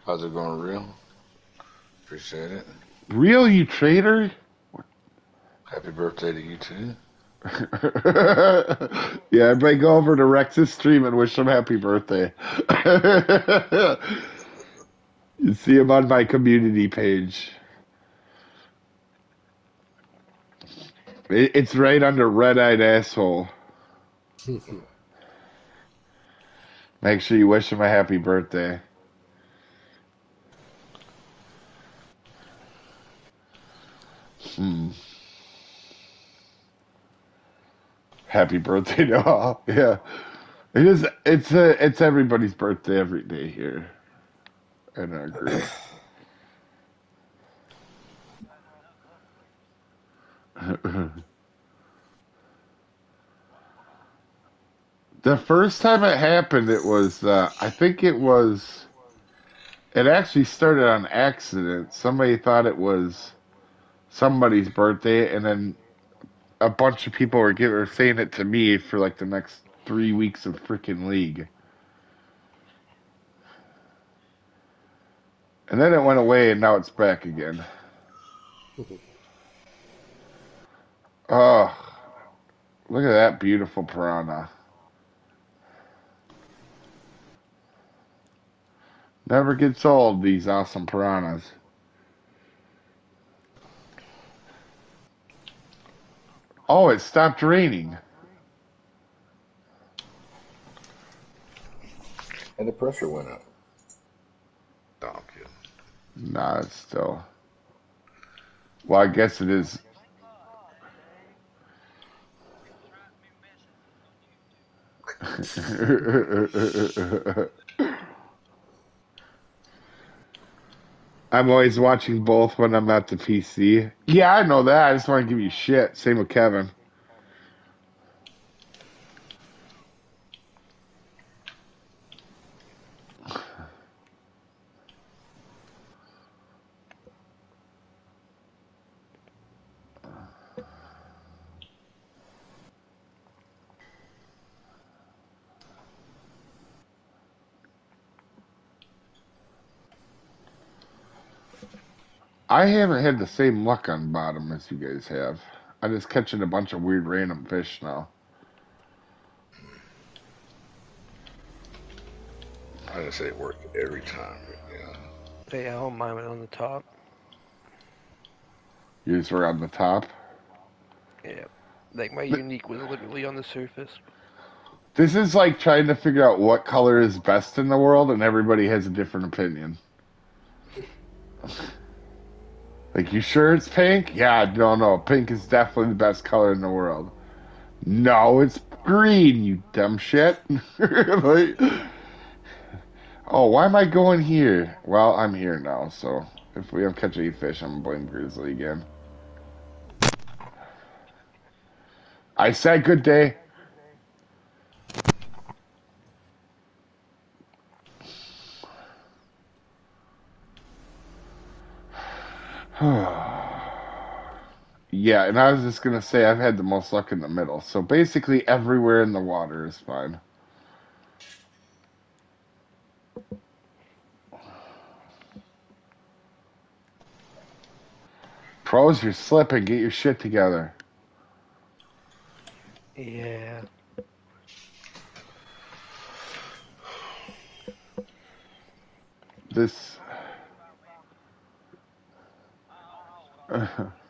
How's it going, real? Appreciate it. Real, you traitor. Happy birthday to you too. yeah, everybody go over to Rex's stream and wish him happy birthday. you see him on my community page. It's right under Red Eyed Asshole. Make sure you wish him a happy birthday. Hmm. Happy birthday to all. Yeah. It is it's a, it's everybody's birthday every day here in our group. the first time it happened it was uh, I think it was it actually started on accident. Somebody thought it was somebody's birthday and then a bunch of people were giving were saying it to me for like the next three weeks of freaking league. And then it went away and now it's back again. Oh, look at that beautiful piranha. Never gets old, these awesome piranhas. Oh, it stopped raining. And the pressure went up. No, I'm. Nah, it's still. Well, I guess it is. I'm always watching both when I'm at the PC. Yeah, I know that. I just want to give you shit. Same with Kevin. I haven't had the same luck on bottom as you guys have. I'm just catching a bunch of weird random fish now. I didn't say it worked every time. But, yeah. But yeah, all mine went on the top. You just were on the top. Yeah. Like my unique was literally on the surface. This is like trying to figure out what color is best in the world, and everybody has a different opinion. Like, you sure it's pink? Yeah, no, no. Pink is definitely the best color in the world. No, it's green, you dumb shit. like, oh, why am I going here? Well, I'm here now, so if we don't catch any fish, I'm gonna blame Grizzly again. I said good day. Yeah, and I was just gonna say I've had the most luck in the middle. So basically everywhere in the water is fine. Pros, you're slipping. Get your shit together. Yeah. This.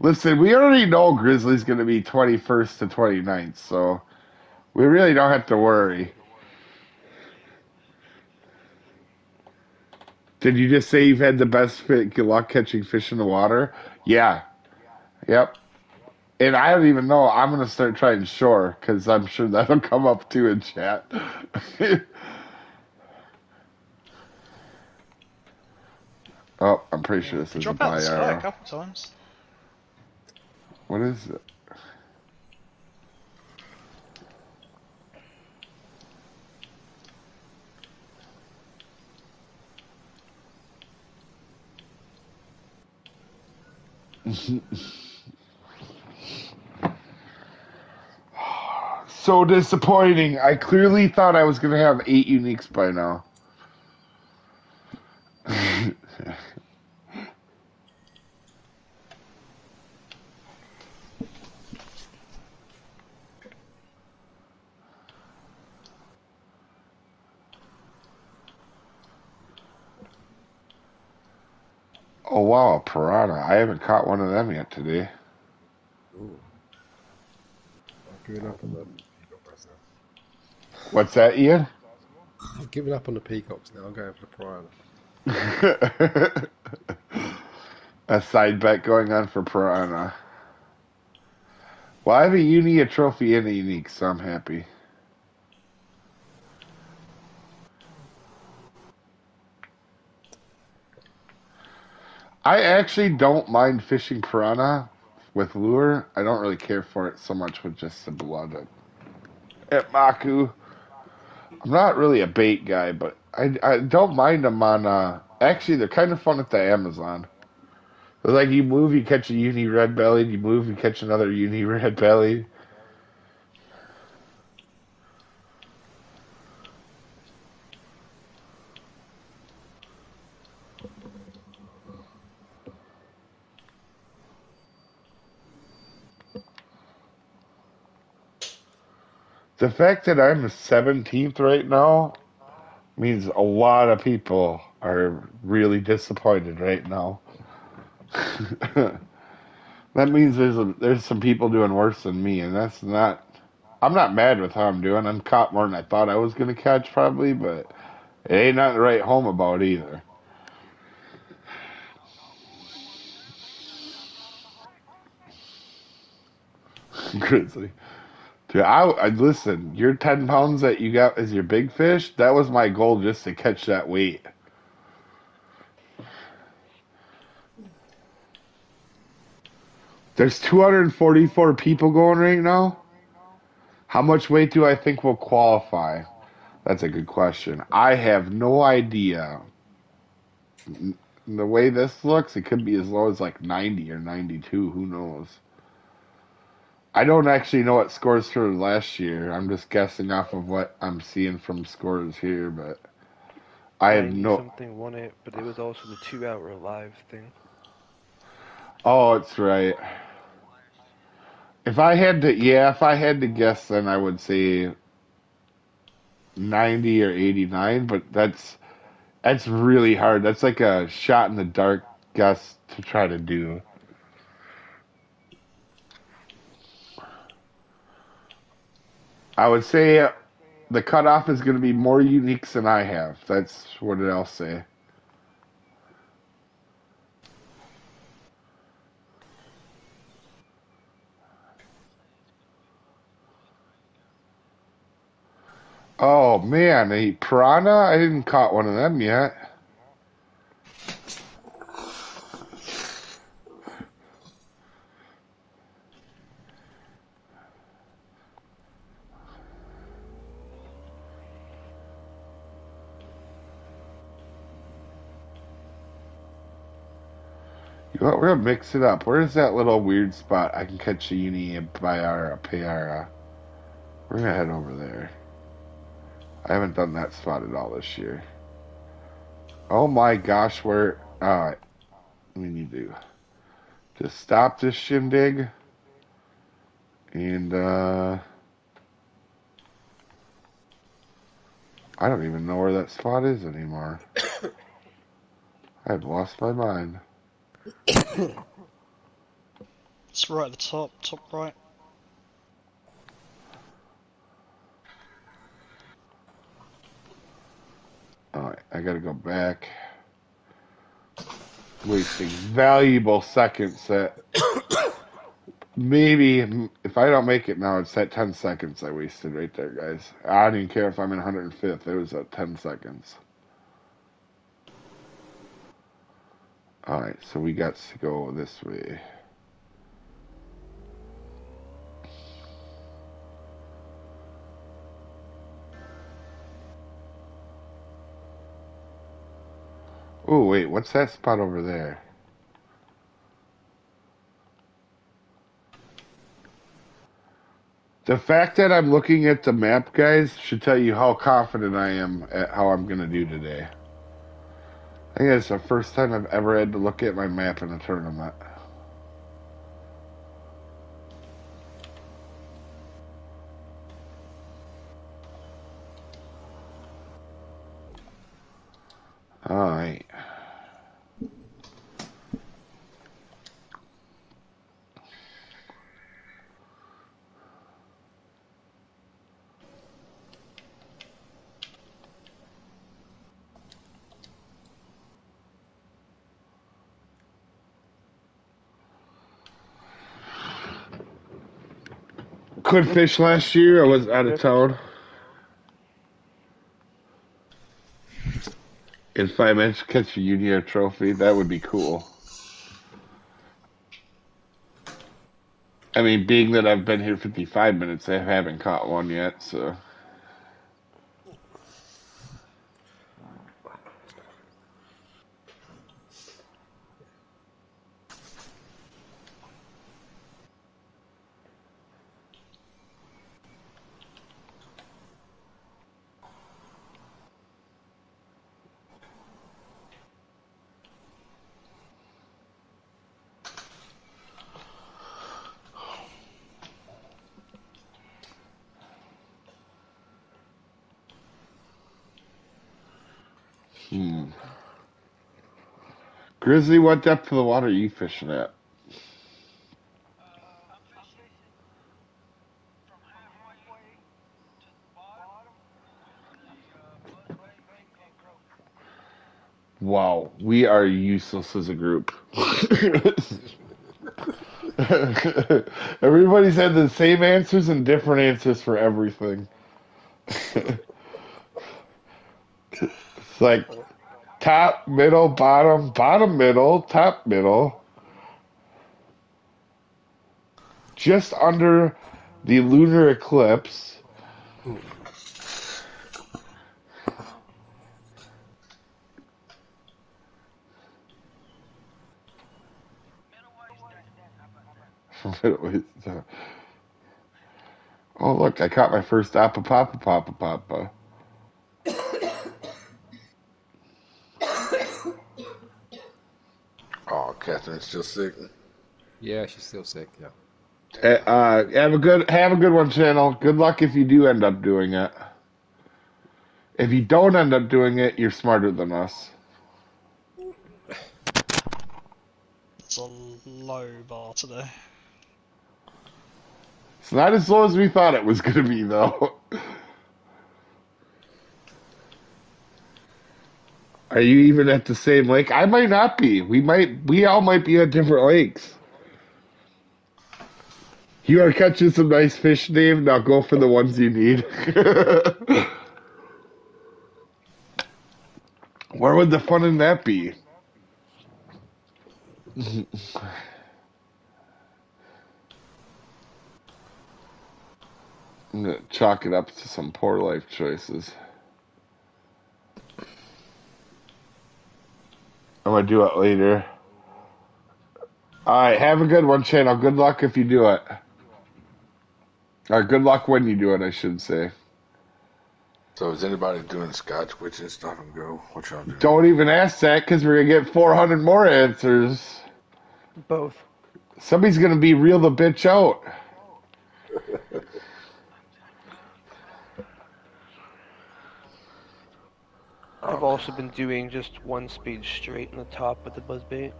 Listen, we already know Grizzly's going to be 21st to 29th, so we really don't have to worry. Did you just say you've had the best fit, luck catching fish in the water? Yeah. Yep. And I don't even know. I'm going to start trying shore because I'm sure that'll come up too in chat. oh, I'm pretty sure this is a out buy sky a couple times. What is it? so disappointing. I clearly thought I was going to have eight uniques by now. Oh, wow, a piranha. I haven't caught one of them yet today. Ooh. I've given up on the peacock myself. What's that, Ian? I've given up on the peacocks now. I'm going for the piranha. a side bet going on for Piranha. Well, I have a uni, a trophy, and a unique, so I'm happy. I actually don't mind fishing piranha with lure. I don't really care for it so much with just the blood at, Maku. I'm not really a bait guy, but I, I don't mind them on. Uh, actually, they're kind of fun at the Amazon. They're like you move, you catch a uni red belly. and You move, you catch another uni red belly. The fact that I'm 17th right now means a lot of people are really disappointed right now. that means there's a, there's some people doing worse than me, and that's not. I'm not mad with how I'm doing. I'm caught more than I thought I was gonna catch, probably, but it ain't nothing write home about either. Grizzly. Dude, I, I listen. Your ten pounds that you got as your big fish. That was my goal, just to catch that weight. There's 244 people going right now. How much weight do I think will qualify? That's a good question. I have no idea. The way this looks, it could be as low as like 90 or 92. Who knows? I don't actually know what scores for last year. I'm just guessing off of what I'm seeing from scores here, but I have no. something won it, but it was also the two-hour live thing. Oh, it's right. If I had to, yeah, if I had to guess, then I would say 90 or 89, but that's that's really hard. That's like a shot in the dark guess to try to do. I would say uh, the cutoff is going to be more uniques than I have. That's what I'll say. Oh man, a piranha? I didn't caught one of them yet. We're gonna mix it up. Where's that little weird spot I can catch a uni by our Payara? We're gonna head over there. I haven't done that spot at all this year. Oh my gosh, where alright. We need to just stop this shindig. And uh I don't even know where that spot is anymore. I've lost my mind. It's right at the top, top right. Alright, I gotta go back. Wasting valuable seconds that maybe if I don't make it now, it's that 10 seconds I wasted right there, guys. I don't even care if I'm in 105th, it was at 10 seconds. Alright, so we got to go this way. Oh, wait, what's that spot over there? The fact that I'm looking at the map, guys, should tell you how confident I am at how I'm going to do today. I think it's the first time I've ever had to look at my map in a tournament. Alright. Couldn't fish last year. I was out of town. In five minutes, catch a junior trophy, that would be cool. I mean, being that I've been here 55 minutes, I haven't caught one yet, so. Hmm. Grizzly, what depth of the water are you fishing at? Wow, we are useless as a group. Everybody's had the same answers and different answers for everything. it's like top, middle, bottom, bottom, middle, top, middle. Just under the lunar eclipse. oh look, I caught my first appa papa papa papa. Catherine's still sick. Yeah, she's still sick. Yeah. Uh, uh, have a good have a good one, channel. Good luck if you do end up doing it. If you don't end up doing it, you're smarter than us. It's a low bar today. It's not as low as we thought it was gonna be, though. Are you even at the same lake? I might not be. We might. We all might be at different lakes. You are catching some nice fish, Dave. Now go for the ones you need. Where would the fun in that be? I'm gonna chalk it up to some poor life choices. I'm gonna do it later. Alright, have a good one, channel. Good luck if you do it. Or good luck when you do it, I should say. So is anybody doing Scotch Witch and Stop and Go? What y'all doing? Don't even ask that because we're gonna get 400 more answers. Both. Somebody's gonna be real the bitch out. I've also been doing just one speed straight in the top with the buzzbait.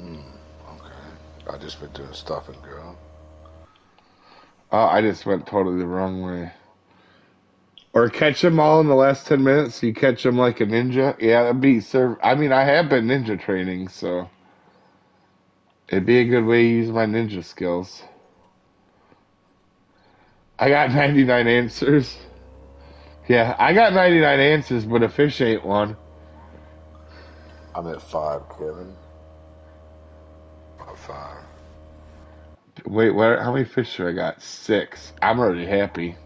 Mm, okay. I just been doing Stop and Go. Oh, I just went totally the wrong way. Or catch them all in the last 10 minutes. You catch them like a ninja. Yeah, that'd be serv. I mean, I have been ninja training, so it'd be a good way to use my ninja skills. I got 99 answers. Yeah, I got 99 answers, but a fish ain't one. I'm at five, Kevin. Five. Wait, where? How many fish do I got? Six. I'm already happy.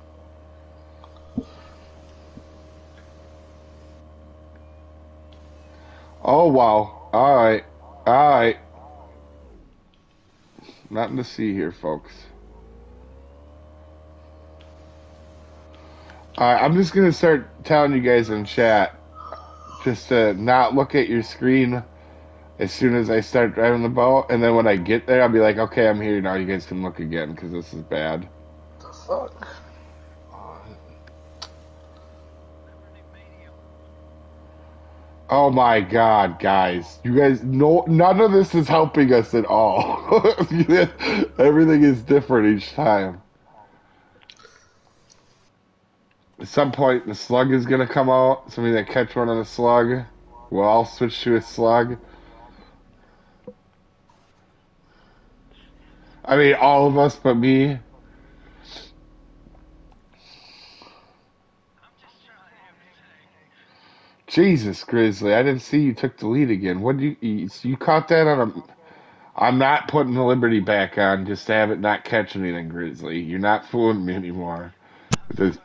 Oh wow! All right, all right. Nothing to see here, folks. I'm just gonna start telling you guys in chat just to not look at your screen as soon as I start driving the boat, and then when I get there, I'll be like, okay, I'm here now. You guys can look again because this is bad. The fuck? Oh my god, guys. You guys no none of this is helping us at all. Everything is different each time. At some point the slug is gonna come out. Somebody that catch one on a slug. We'll all switch to a slug. I mean, all of us but me. Jesus, Grizzly, I didn't see you took the lead again. What do you you, you caught that on a? I'm not putting the Liberty back on just to have it not catch anything, Grizzly. You're not fooling me anymore. The-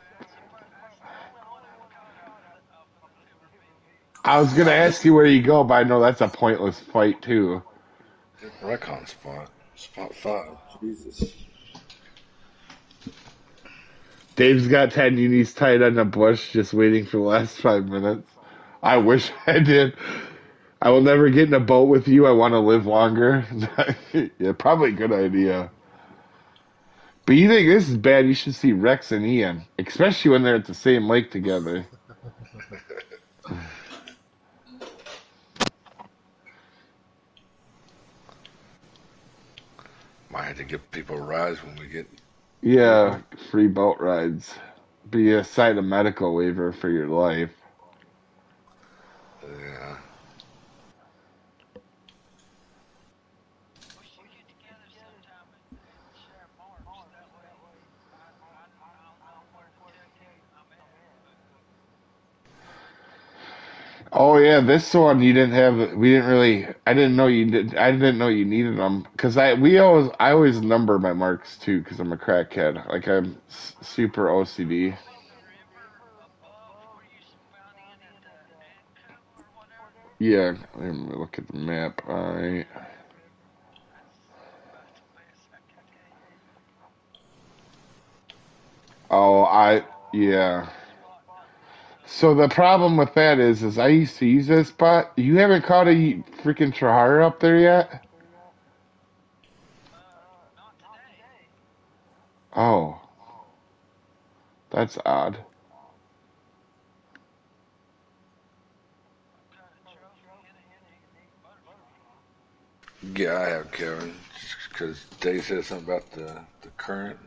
I was gonna ask you where you go, but I know that's a pointless fight too. Recon spot. Spot five. Jesus. Dave's got ten unis tied on the bush, just waiting for the last five minutes. I wish I did. I will never get in a boat with you. I want to live longer. yeah, probably a good idea. But you think this is bad? You should see Rex and Ian, especially when they're at the same lake together. Might have to give people rides when we get. Yeah, free boat rides. Be a sign of medical waiver for your life. Yeah. Oh yeah, this one you didn't have. We didn't really. I didn't know you did. I didn't know you needed them because I we always I always number my marks too because I'm a crackhead. Like I'm super OCD. Yeah, let me look at the map. All right. Oh, I yeah. So the problem with that is, is I used to use this spot. You haven't caught a freaking Trahira up there yet? Oh, that's odd. Yeah, I have Kevin. Because Dave said something about the, the current.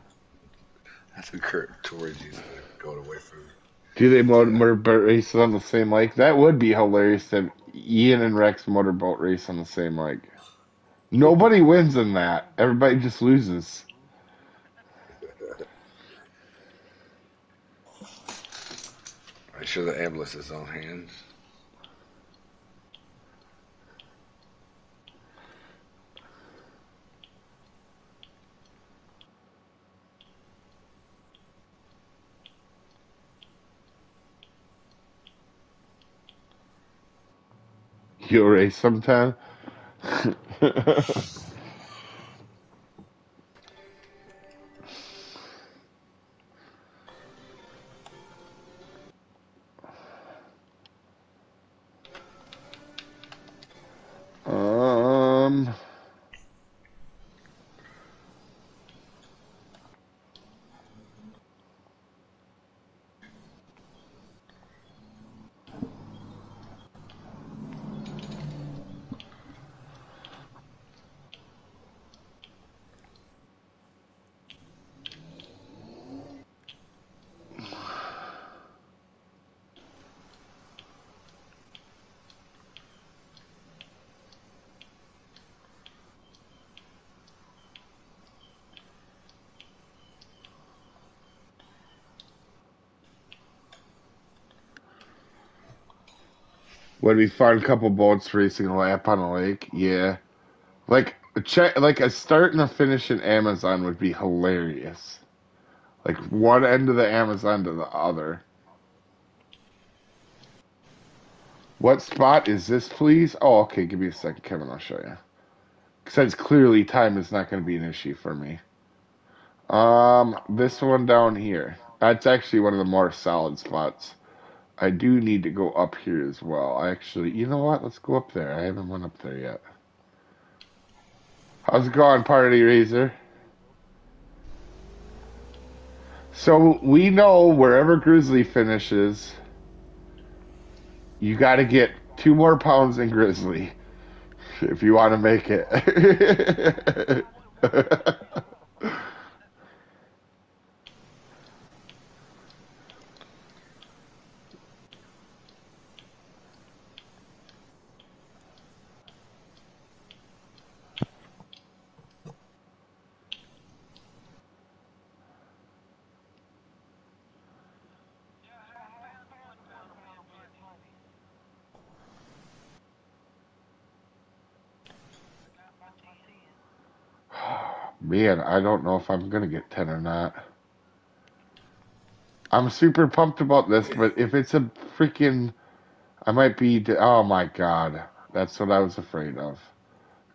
That's the current towards you going away from you. Do they motorboat race on the same lake? That would be hilarious to Ian and Rex motorboat race on the same lake. Nobody wins in that. Everybody just loses. Make sure the ambulance is on hand. Race sometime. Would we find a couple boats racing a lap on a lake? Yeah. Like a check, like a start and a finish in Amazon would be hilarious. Like one end of the Amazon to the other. What spot is this, please? Oh, okay. Give me a second, Kevin. I'll show you. Since clearly time is not going to be an issue for me. Um, this one down here. That's actually one of the more solid spots. I do need to go up here as well. I actually, you know what? Let's go up there. I haven't went up there yet. How's it going, Party Razor? So we know wherever Grizzly finishes, you got to get two more pounds in Grizzly if you want to make it. Man, I don't know if I'm gonna get ten or not. I'm super pumped about this, but if it's a freaking, I might be. oh my god, that's what I was afraid of.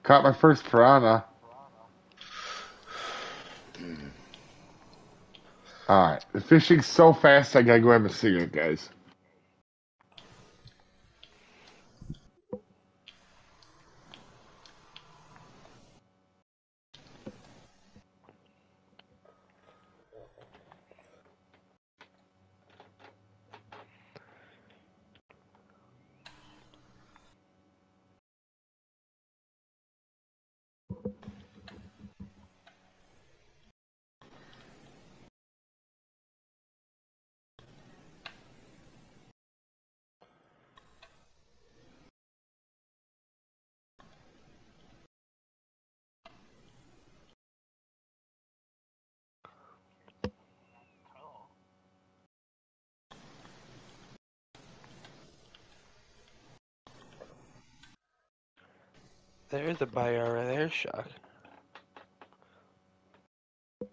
Caught my first piranha. All right, the fishing's so fast. I gotta go have a cigarette, guys. There's a buyer right there, Shock. Mhm.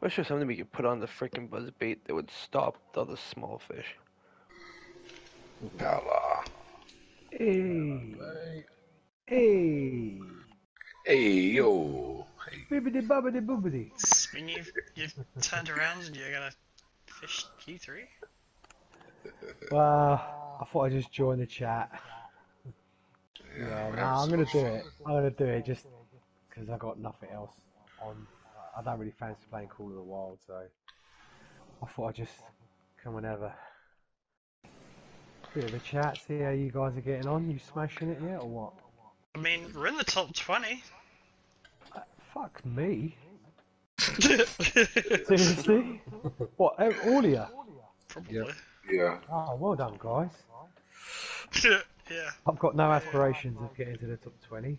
Wish there was something we could put on the freaking buzz bait that would stop all the small fish. Outlaw. Hey. Hey. Hey, yo. Hey. Bibbidi bobbidi boobidi. When you've, you've turned around and you're gonna fish Q3? Well, I thought I'd just join the chat. Yeah, we no, have I'm gonna do some- it. I'm gonna do it just because I got nothing else on. I don't really fancy playing Call of the Wild, so I thought I'd just come and have a bit of a chat, see how you guys are getting on. You smashing it yet, or what? I mean, we're in the top 20. Uh, fuck me. Seriously? what? All of you? Probably. Yeah. Oh, well done, guys. yeah. I've got no aspirations of getting to the top 20.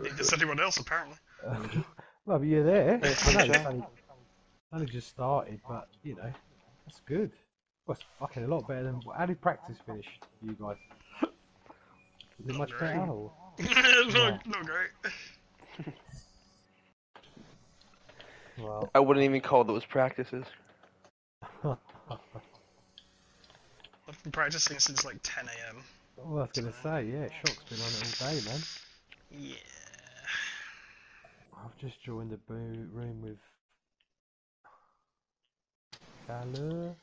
Neither does anyone else, apparently. Well, but you're there. I know sure. it's only, only just started, but you know, that's good. Well, it's fucking a lot better than. How did practice finish, you guys? Is it Not much great. better? Or? not, not great. Well, I wouldn't even call those practices. I've been practicing since like 10 a.m. well, I was gonna say, yeah, Shock's been on it all day, man. Yeah. I've just joined the boo room with. Kalu.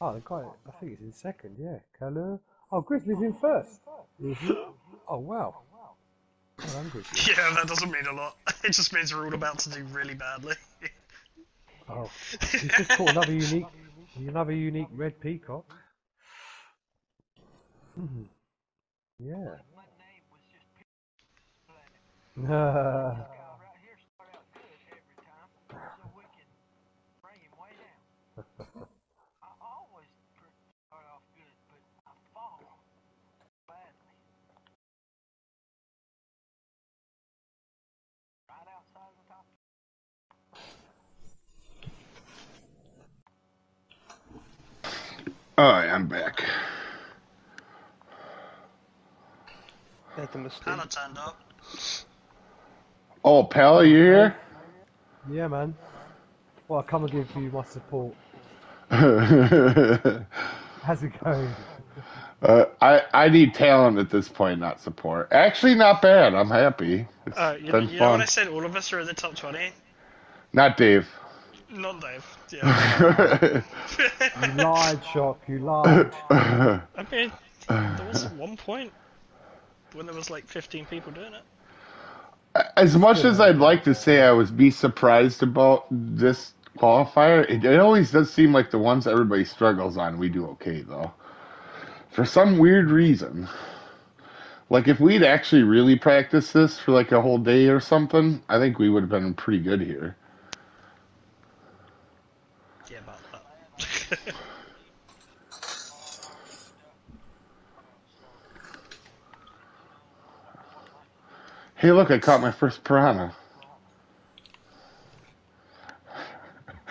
Oh, the guy, I think he's in second, yeah. Kalu. Oh, Grizzly's in first. Is he? Oh, wow. Well done, Grizzly. Yeah, that doesn't mean a lot. It just means we're all about to do really badly. Oh, he's just caught another unique, another unique red peacock. Hmm. Yeah. All right, I'm back. That's a mistake. Hannah turned up. Oh, pal, you here? yeah, man. Well, I come and give you my support. uh, How's it going? I I need talent at this point, not support. Actually, not bad. I'm happy. It's Uh, you, been you know when fun. I said all of us are in the top 20? Not Dave. Not Dave. Yeah. You lied, Shock. You lied. I mean, there was one point when there was like 15 people doing it. as much as I'd like to say I was be surprised about this qualifier, it, it always does seem like the ones everybody struggles on, we do okay though. For some weird reason. Like if we'd actually really practiced this for like a whole day or something, I think we would have been pretty good here. hey, look, I caught my first piranha.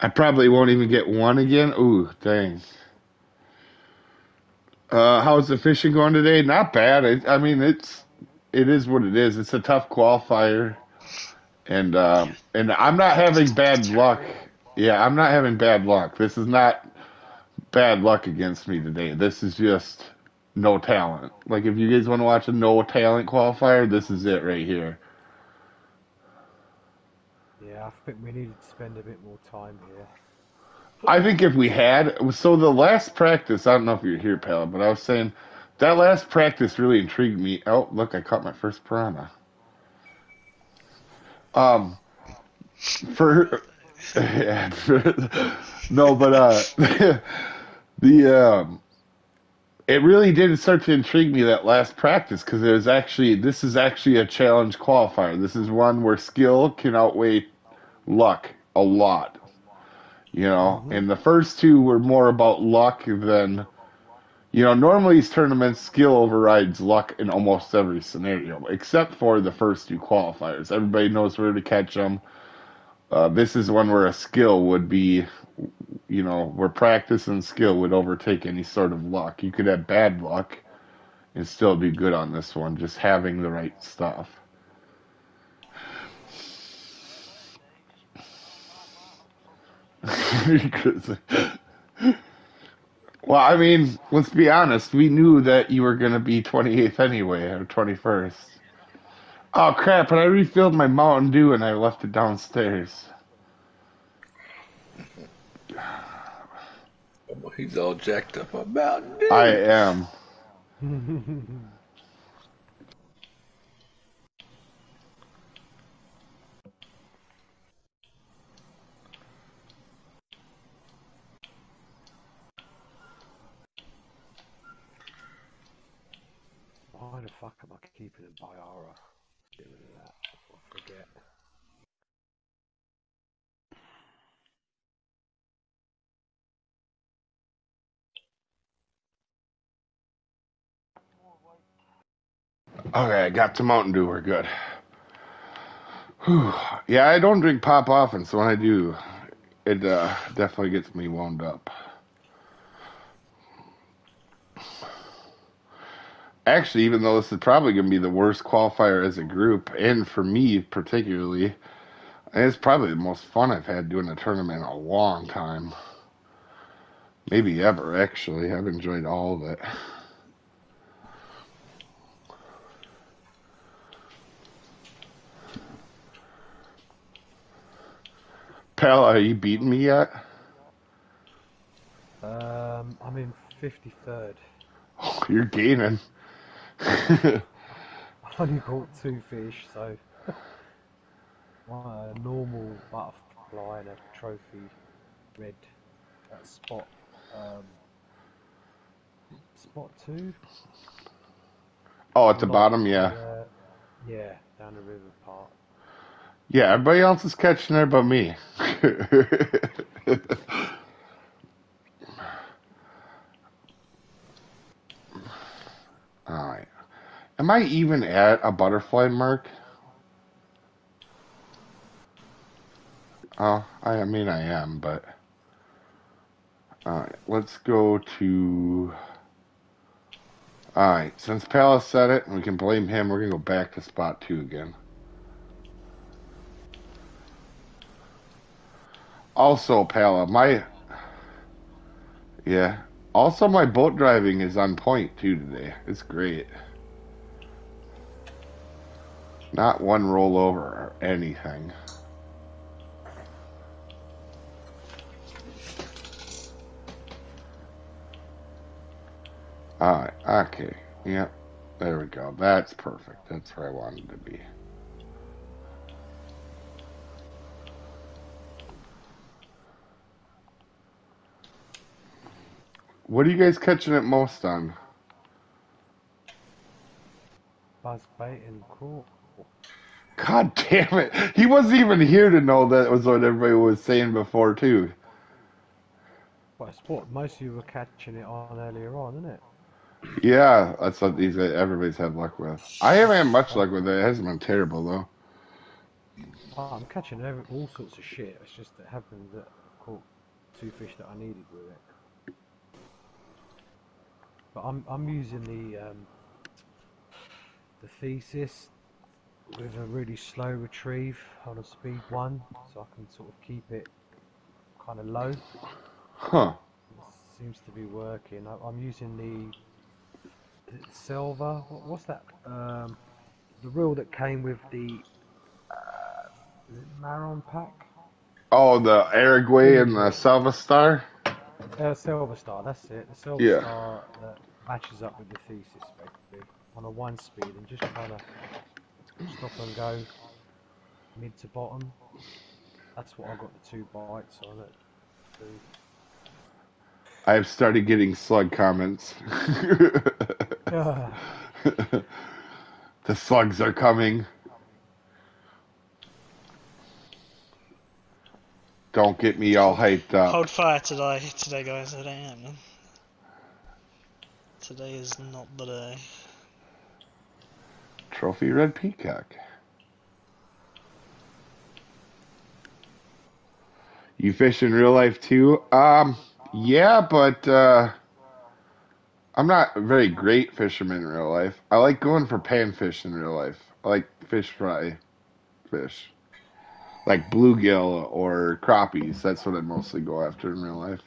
I probably won't even get one again. Ooh, dang. Uh, how's the fishing going today? Not bad. I, I mean, it's it is what it is. It's a tough qualifier and um, and I'm not having bad luck. Yeah, I'm not having bad luck. This is not bad luck against me today. This is just no talent. Like if you guys want to watch a no talent qualifier, this is it right here. Yeah, I think we needed to spend a bit more time here. I think if we had, so the last practice, I don't know if you're here, pal, but I was saying that last practice really intrigued me. Oh, look, I caught my first piranha. Um, for, yeah, for, no, but uh, the um, it really did start to intrigue me that last practice because it was actually this is actually a challenge qualifier. This is one where skill can outweigh luck a lot. You know, and the first two were more about luck than, you know, normally these tournaments skill overrides luck in almost every scenario, except for the first two qualifiers. Everybody knows where to catch them. Uh, this is one where a skill would be, you know, where practice and skill would overtake any sort of luck. You could have bad luck and still be good on this one, just having the right stuff. well, I mean, let's be honest. We knew that you were going to be 28th anyway, or 21st. Oh, crap, and I refilled my Mountain Dew and I left it downstairs. Oh, He's all jacked up on Mountain Dew. I am. Why the fuck am I keeping a Payara? Get rid of that. I forget. Okay, I got to Mountain Dew. We're good. Whew. Yeah, I don't drink pop often, so when I do, it uh, definitely gets me wound up. Actually, even though this is probably going to be the worst qualifier as a group, and for me particularly, it's probably the most fun I've had doing a tournament in a long time. Maybe ever, actually. I've enjoyed all of it. Pal, are you beating me yet? Um, I'm in 53rd. Oh, you're gaining. I only caught two fish, so one a normal butterfly and a trophy red spot um, spot two. oh, at the Not- bottom, yeah. Uh, yeah, down the river part. Yeah, everybody else is catching there but me. Alright. Am I even at a butterfly mark? Oh, I, mean I am, but Alright, let's go to Alright, since Palace said it and we can blame him, we're gonna go back to spot two again. Also, Pala, my yeah. Also, my boat driving is on point too today. It's great. Not one rollover or anything. Alright, okay. Yep. There we go. That's perfect. That's where I wanted to be. What are you guys catching it most on? Buzz bait and crawl. God damn it. He wasn't even here to know that was what everybody was saying before, too. Well, it's what most of you were catching it on earlier on, isn't it? Yeah, that's what these everybody's had luck with. I haven't had much luck with it. It hasn't been terrible, though. Oh, I'm catching every, all sorts of shit. It's just it happens that, of caught two fish that I needed with it. But I'm I'm using the um, the thesis with a really slow retrieve on a speed one, so I can sort of keep it kind of low. Huh. It seems to be working. I, I'm using the silver. What, what's that? Um, the reel that came with the uh, Marron pack? Oh, the Aragway and the Salvastar? Uh, Silver Star, that's it. The Silver Yeah. Star that matches up with the thesis basically on a one speed and just kind of stop and go mid to bottom. That's what I got the two bites on it. I've started getting slug comments. the slugs are coming. Don't get me all hyped up. Hold fire today, today, guys. It ain't happening. Today is not the day. Trophy Red Peacock. You fish in real life too? Um, yeah, but uh, I'm not a very great fisherman in real life. I like going for panfish in real life. I like fish fry fish, like bluegill or crappies. That's what I mostly go after in real life.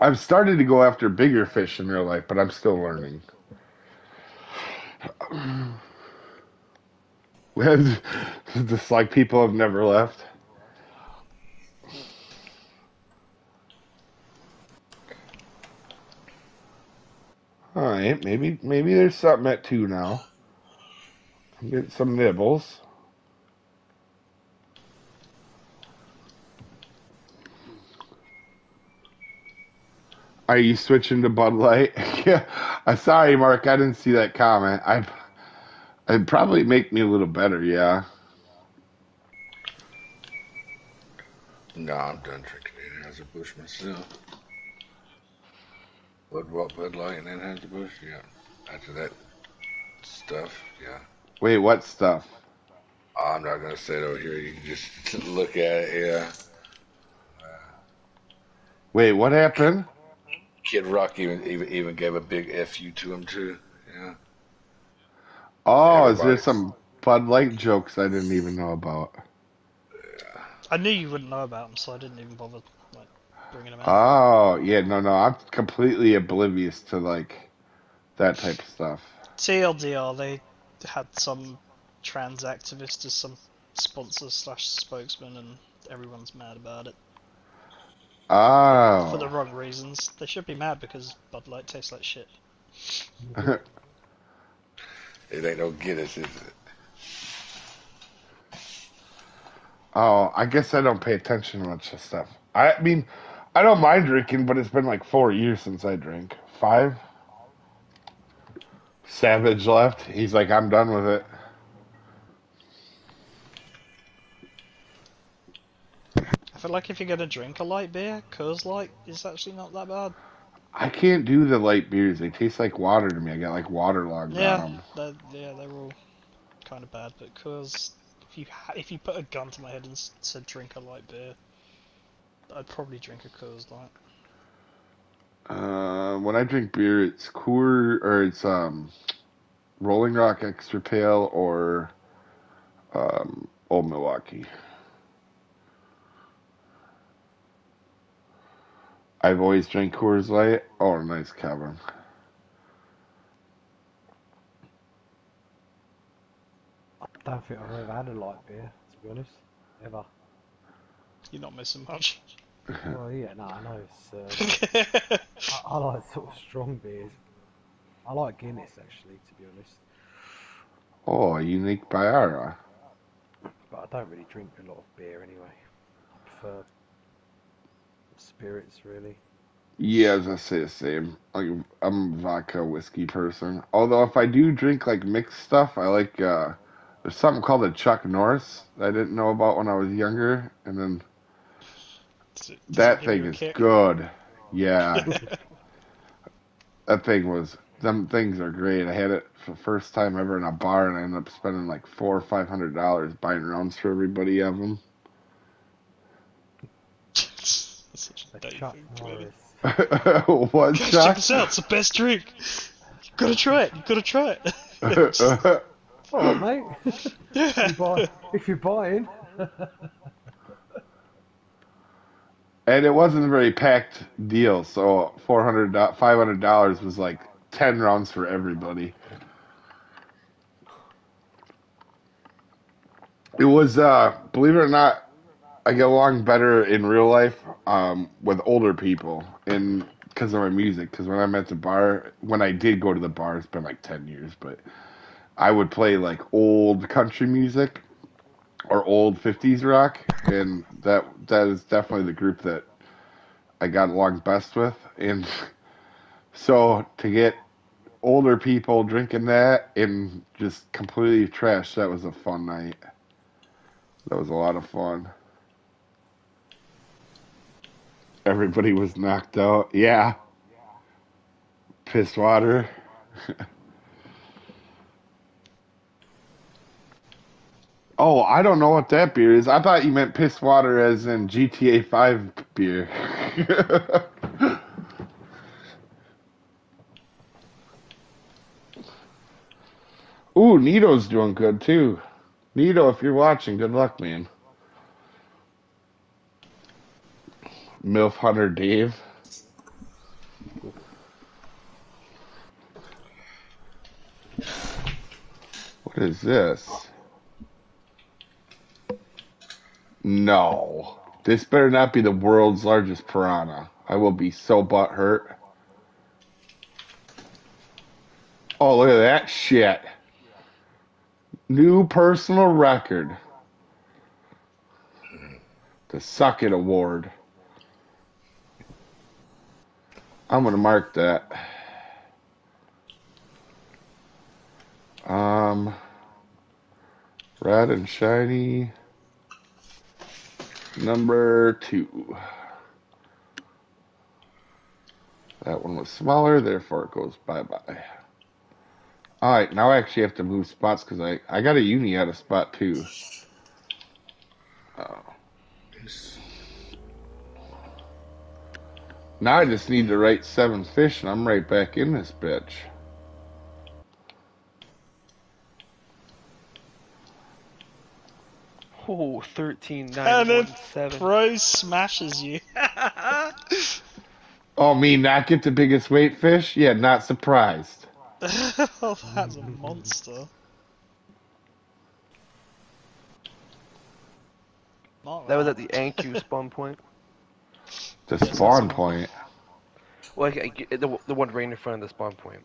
I've started to go after bigger fish in real life, but I'm still learning. Just like people have never left. All right, maybe maybe there's something at two now. I'm some nibbles. Are you switching to Bud Light? yeah. I'm sorry, Mark. I didn't see that comment. I it'd probably make me a little better. Yeah. No, I'm done drinking Anheuser Busch myself. Bud what Bud Light and Anheuser Busch, yeah. After that stuff, yeah. Wait, what stuff? Uh, I'm not gonna say it over here. You can just look at it. Yeah. Wait, what happened? Kid Rock even even even gave a big fu to him too. Yeah. Oh, is there some Bud Light jokes I didn't even know about? I knew you wouldn't know about them, so I didn't even bother like bringing them out. Oh, yeah, no, no, I'm completely oblivious to like that type of stuff. TLDR, they had some trans activist as some sponsor slash spokesman, and everyone's mad about it Oh. for the Oh, wrong reasons. They should be mad because Bud Light tastes like shit. It ain't no Guinness, is it? oh, I guess I don't pay attention to much of stuff. I mean, I don't mind drinking, but it's been like four years since I drank. Five. Savage left. He's like, I'm done with it. Feel like if you're gonna drink a light beer, Coors Light is actually not that bad. I can't do the light beers. They taste like water to me. I got like waterlogged on Yeah, them. they're, yeah, they're all kind of bad. But Coors, if you ha- if you put a gun to my head and said drink a light beer, I'd probably drink a Coors Light. Uh, when I drink beer, it's Coor or it's um, Rolling Rock Extra Pale or um, Old Milwaukee. I've always drank Coors Light. Oh, nice, Kevin. I don't think I've ever had a light beer, to be honest. Ever. You're not missing much. Well, yeah, no, I know. It's, uh, I, I like sort of strong beers. I like Guinness, actually, to be honest. Oh, a unique Payara. But I don't really drink a lot of beer anyway. I prefer spirits, really. Yeah, as I say the same. Like I'm a vodka whiskey person. Although if I do drink like mixed stuff, I like uh there's something called a Chuck Norris that I didn't know about when I was younger, and then Does it- does that thing is kick? good. Yeah, that thing was. Them things are great. I had it for the first time ever in a bar, and I ended up spending like four or five hundred dollars buying rounds for everybody of them. The Dave Chuck and Glenn. Norris. what Guys, check this out. It's the best drink. You gotta try it. You gotta try it. All right, mate. if, you buy, if you're buying. and it wasn't a very packed deal, so four hundred, five hundred dollars was like ten rounds for everybody. It was, uh, believe it or not, I get along better in real life um, with older people, and because of my music. Because when I'm at the bar, when I did go to the bar, it's been like ten years, but I would play like old country music or old '50s rock, and that that is definitely the group that I got along best with. And so to get older people drinking that and just completely trash, that was a fun night. That was a lot of fun. Everybody was knocked out. Yeah. Piss water. oh, I don't know what that beer is. I thought you meant piss water as in GTA 5 beer. Ooh, Nito's doing good too. Nito, if you're watching, good luck, man. MILF Hunter Dave. What is this? No. This better not be the world's largest piranha. I will be so butthurt. Oh, look at that shit. New personal record. The Suck It Award. I'm gonna mark that. Um, red and shiny. Number two. That one was smaller, therefore it goes bye bye. Alright, now I actually have to move spots because I, I got a uni out of spot two. Oh. Now I just need to write seven fish and I'm right back in this bitch. Oh, 13, 9, And then 1, 7. Pro smashes you. Oh, me not get the biggest weight fish? Yeah, not surprised. oh, that's a monster. That was at the Anku spawn point. The spawn point. Well, I, the, the one right in front of the spawn point.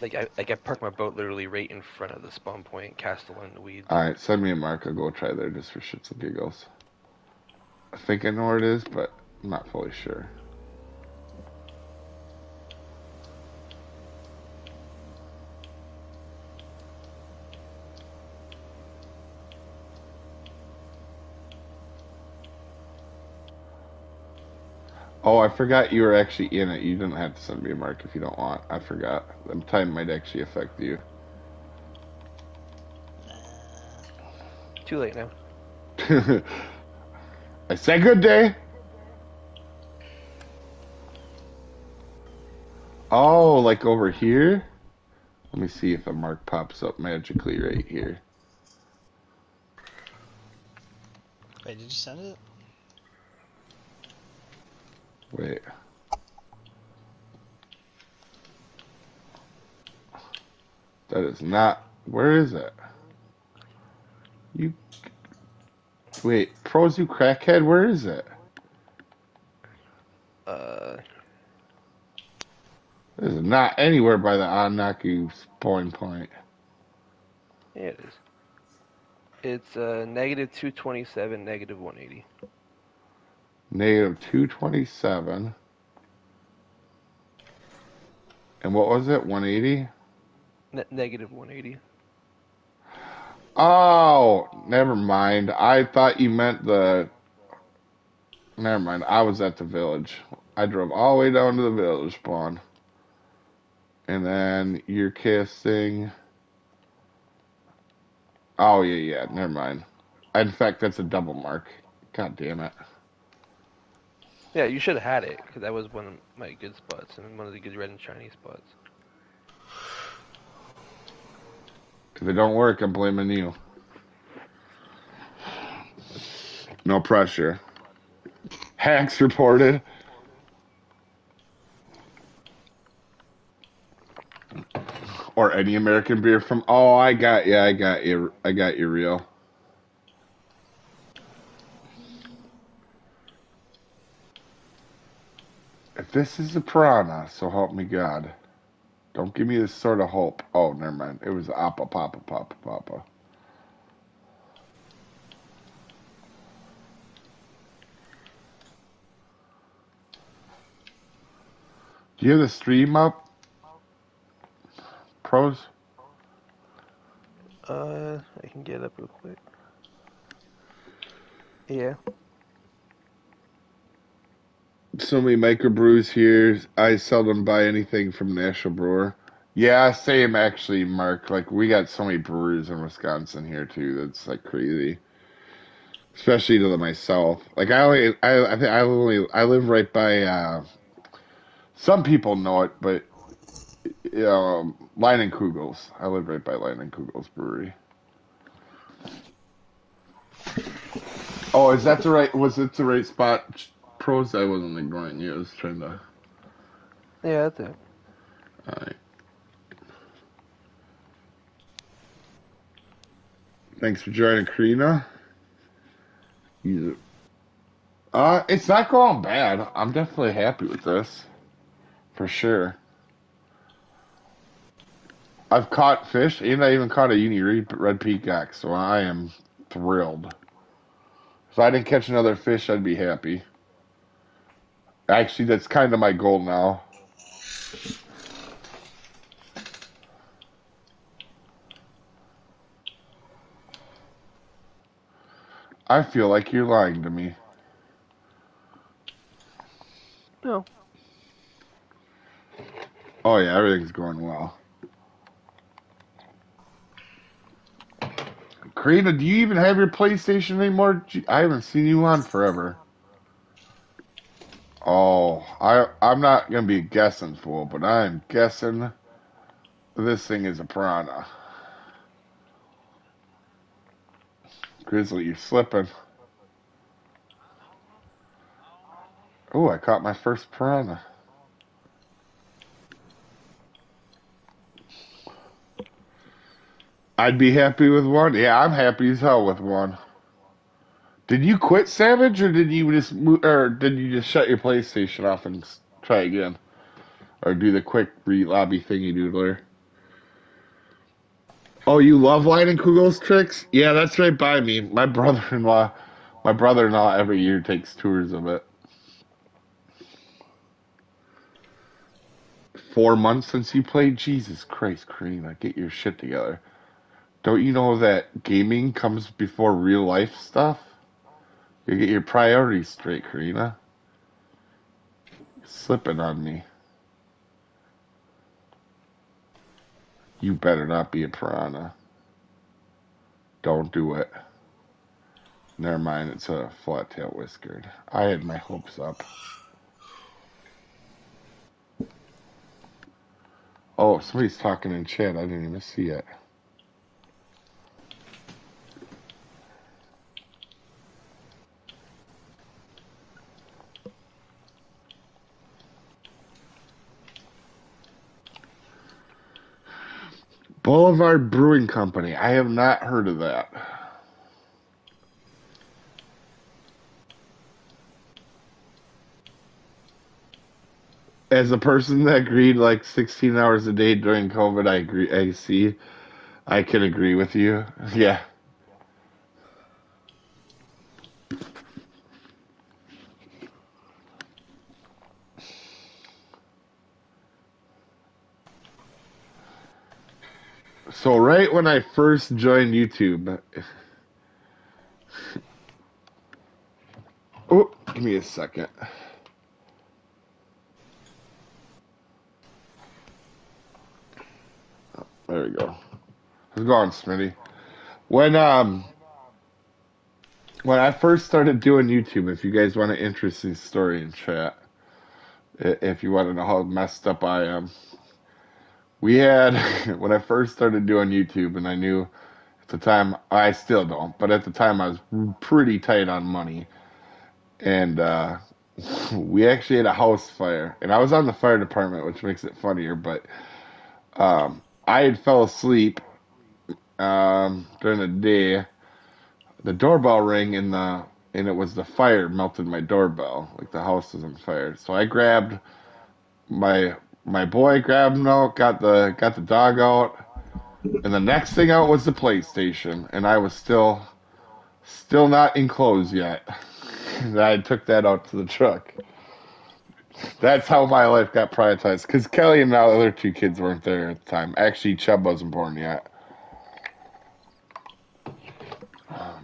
Like I, like I parked my boat literally right in front of the spawn point, cast along the weeds. Alright, send me a mark. I'll go try there just for shits and giggles. I think I know where it is, but I'm not fully sure. Oh, I forgot you were actually in it. You didn't have to send me a mark if you don't want. I forgot. The time might actually affect you. Too late now. I said good day. Oh, like over here? Let me see if a mark pops up magically right here. Wait, did you send it? Wait. That is not. Where is it? You. Wait, pros you crackhead. Where is it? Uh, This is not anywhere by the Anaku spawn point. yeah, it is. It's uh, negative 227, negative 180. Negative 227. And what was it? 180? Ne- negative 180. Oh, never mind. I thought you meant the. Never mind. I was at the village. I drove all the way down to the village spawn. And then you're kissing. Oh, yeah, yeah. Never mind. In fact, that's a double mark. God damn it. Yeah, you should have had it because that was one of my good spots and one of the good red and shiny spots. If it don't work, I'm blaming you. No pressure. Hacks reported. Or any American beer from. Oh, I got you. I got you. I got you real. If this is a piranha, so help me God. Don't give me this sort of hope. Oh, never mind. It was Appa Papa Papa Papa. Do you have the stream up? Pros? Uh, I can get up real quick. Yeah. So many microbrews here. I seldom buy anything from National Brewer. Yeah, same actually, Mark. Like we got so many brewers in Wisconsin here too. That's like crazy. Especially to the myself. Like I only, I, I think I only, I live right by. uh Some people know it, but know, Leinenkugels. I live right by Leinenkugels Brewery. Oh, is that the right? Was it the right spot? Pros, I wasn't ignoring you. I was trying to. Yeah, that's it. Alright. Thanks for joining, Karina. You- Uh, it's not going bad. I'm definitely happy with this, for sure. I've caught fish, and I even caught a uni red red peacock, so I am thrilled. If I didn't catch another fish, I'd be happy. Actually, that's kind of my goal now. I feel like you're lying to me. No. Oh yeah, everything's going well. Karina, do you even have your PlayStation anymore? I haven't seen you on forever. Oh, I I'm not gonna be guessing fool, but I'm guessing this thing is a piranha. Grizzly, you're slipping. Oh, I caught my first piranha. I'd be happy with one. Yeah, I'm happy as hell with one. Did you quit Savage, or did you just mo- or did you just shut your PlayStation off and try again, or do the quick re lobby thingy doodler? Oh, you love Leinenkugel's tricks? Yeah, that's right by me. My brother-in-law, my brother-in-law every year takes tours of it. Four months since you played? Jesus Christ, Karina, get your shit together. Don't you know that gaming comes before real life stuff? You get your priorities straight, Karina. You're slipping on me. You better not be a piranha. Don't do it. Never mind, it's a flat tail whiskered. I had my hopes up. Oh, somebody's talking in chat. I didn't even see it. Boulevard Brewing Company. I have not heard of that. As a person that agreed like 16 hours a day during COVID, I agree. I see. I can agree with you. Yeah. So right when I first joined YouTube, oh, give me a second. There we go. How's it going, Smitty? When um when I first started doing YouTube, if you guys want an interesting story in chat, if you want to know how messed up I am, we had when I first started doing YouTube, and I knew at the time I still don't, but at the time I was pretty tight on money, and uh, we actually had a house fire, and I was on the fire department, which makes it funnier, but um, I had fell asleep um, during the day. The doorbell rang and the and it was the fire melted my doorbell like the house was on fire. So i grabbed my my boy grabbed him out got the got the dog out and the next thing out was the playstation and i was still still not enclosed yet i took that out to the truck that's how my life got prioritized because kelly and the other two kids weren't there at the time actually chubb wasn't born yet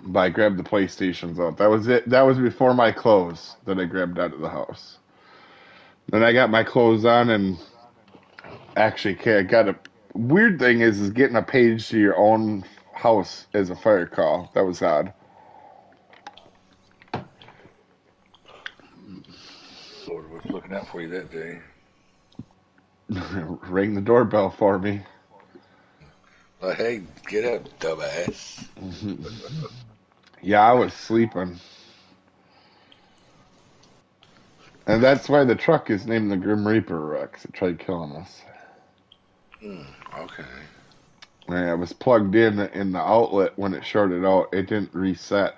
but I grabbed the PlayStations out. That was it. That was before my clothes that I grabbed out of the house. Then I got my clothes on and actually okay, got a weird thing is is getting a page to your own house as a fire call. That was odd. Lord was looking out for you that day. Ring the doorbell for me. Like, hey, get up, dumbass. Yeah, I was sleeping. And that's why the truck is named the Grim Reaper Rex. It tried killing us. Hmm, okay. And it was plugged in in the outlet when it shorted out. It didn't reset.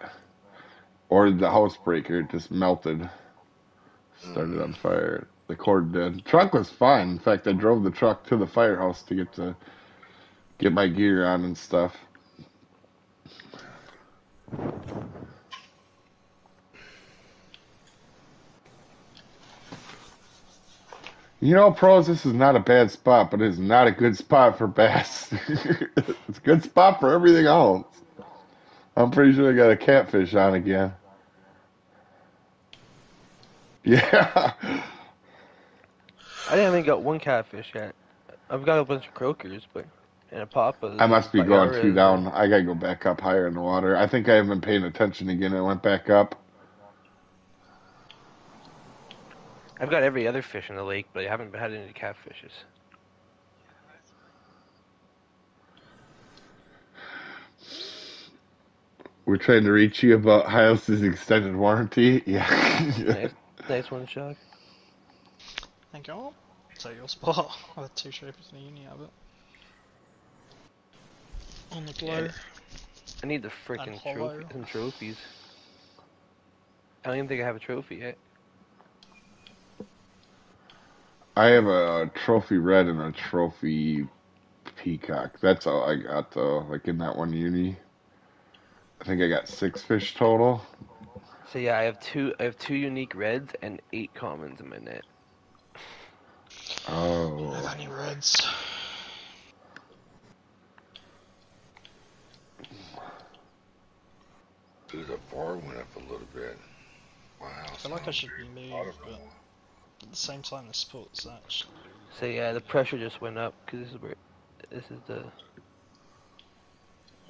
Or the house breaker it just melted. Started on fire. The cord did. Truck was fine. In fact, I drove the truck to the firehouse to get to get my gear on and stuff. You know, pros, this is not a bad spot, but it's not a good spot for bass. it's a good spot for everything else. I'm pretty sure I got a catfish on again. Yeah. I haven't even got one catfish yet. I've got a bunch of croakers, but and a papa. I must be going too down. I gotta go back up higher in the water. I think I haven't been paying attention again. It went back up. I've got every other fish in the lake, but I haven't had any catfishes. We're trying to reach you about Hyos's extended warranty. Yeah. nice, nice one, Chuck. Thank you. Take your spot. I had two shapers in the uni of it. On the glow. Yeah. I need the freaking trophy, some trophies. I don't even think I have a trophy yet. I have a trophy red and a trophy peacock. That's all I got though. Like in that one uni. I think I got six fish total. So yeah, I have two. I have two unique reds and eight commons in my net. Oh. don't have any reds. Dude, the bar went up a little bit. Wow. I feel like I should be moved, but at the same time, the sport's actually. So yeah, the pressure just went up because this is where this is the.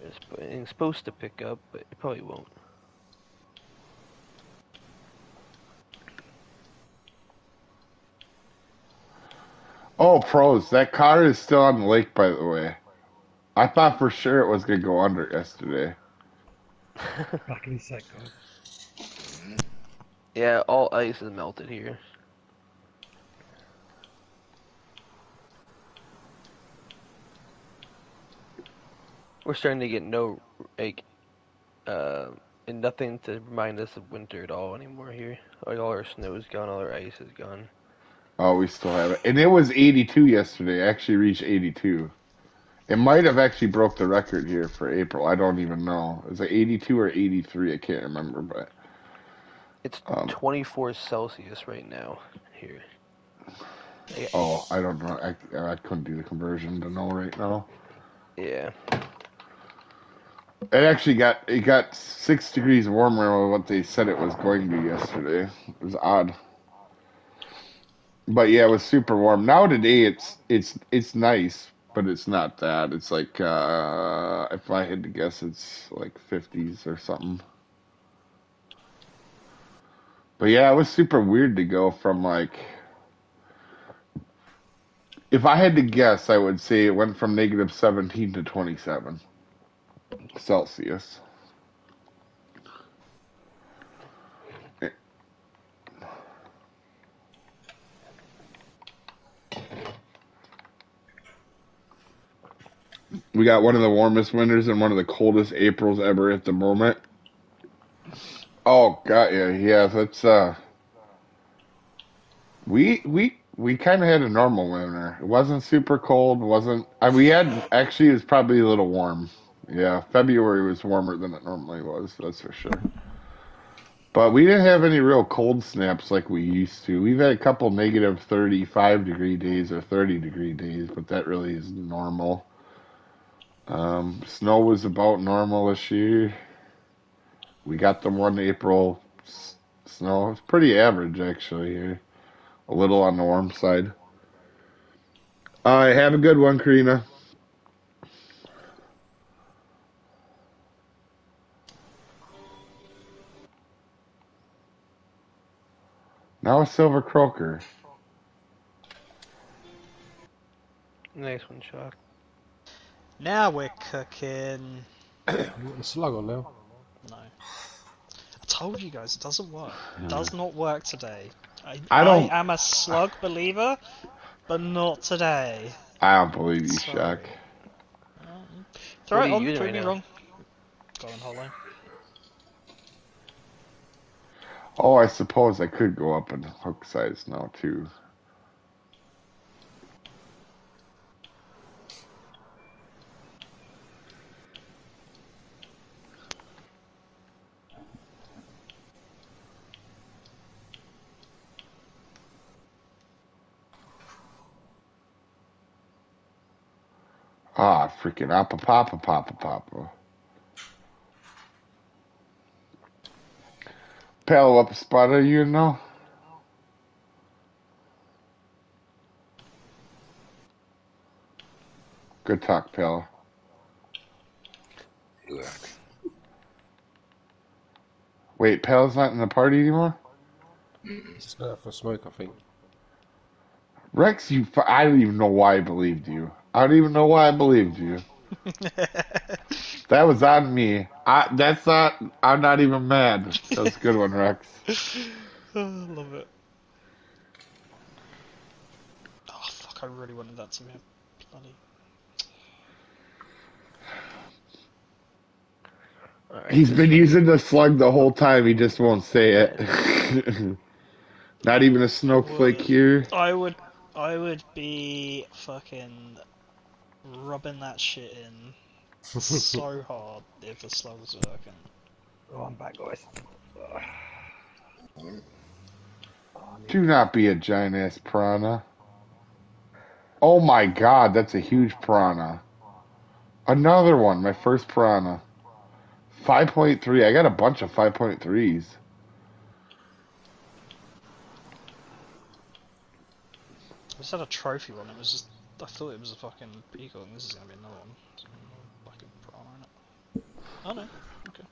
It's, it's supposed to pick up, but it probably won't. Oh, pros, that car is still on the lake, by the way. I thought for sure it was gonna go under yesterday. Luckily set. Yeah, all ice is melted here. We're starting to get no like, uh, and nothing to remind us of winter at all anymore here. Like all our snow is gone, all our ice is gone. Oh, we still have it, and it was 82 yesterday. I actually reached 82. It might have actually broke the record here for April. I don't even know. Is it 82 or 83? I can't remember, but It's Um, 24 Celsius right now here. Oh, I don't know. I, I couldn't do the conversion to know right now. yeah. It actually got it got six degrees warmer than what they said it was going to yesterday. It was odd. But yeah, it was super warm. Now today it's it's it's nice, but it's not that. It's like uh if I had to guess it's like fifties or something. But yeah, it was super weird to go from like. If I had to guess, I would say it went from negative 17 to 27 Celsius. We got one of the warmest winters and one of the coldest Aprils ever at the moment. Oh, got you. Yeah, that's uh. We we we kind of had a normal winter. It wasn't super cold. wasn't I, We had actually it was probably a little warm. Yeah, February was warmer than it normally was. That's for sure. But we didn't have any real cold snaps like we used to. We've had a couple negative 35 degree days or 30 degree days, but that really is normal. Um, snow was about normal this year. We got the one April s- snow. It's pretty average actually here. A little on the warm side. All right, have a good one, Karina. Now a silver croaker. Nice one, Chuck. Now we're cooking. You got the slug on now? No. I told you guys, it doesn't work. It does hmm. not work today. I, I don't- I am a slug believer, but not today. I don't believe you, Sorry. Shaq. Throw What are it you on, using prove right me wrong. Go on, Hollow. Oh, I suppose I could go up in hook size now too. Ah, freaking appa papa papa papa. Pal, what spot are you know? Good talk, pal. He. Wait, Pal's not in the party anymore? Just going for smoke, I think. Rex, you. F- I don't even know why I believed you. I don't even know why I believed you. That was on me. I. That's not. I'm not even mad. That was a good one, Rex. Oh, I love it. Oh fuck! I really wanted that to be a bloody. He's been using the slug the whole time. He just won't say it. not even a snowflake here. I would, I would be fucking rubbing that shit in so hard if the slug was working. Oh, I'm back, guys. Do not be a giant ass piranha. Oh my god, that's a huge piranha. Another one, my first piranha. 5.3. I got a bunch of 5.3s. I just had a trophy one. It was just, I thought it was a fucking peacock. and This is gonna be another one. It's Fucking? Oh no. Okay.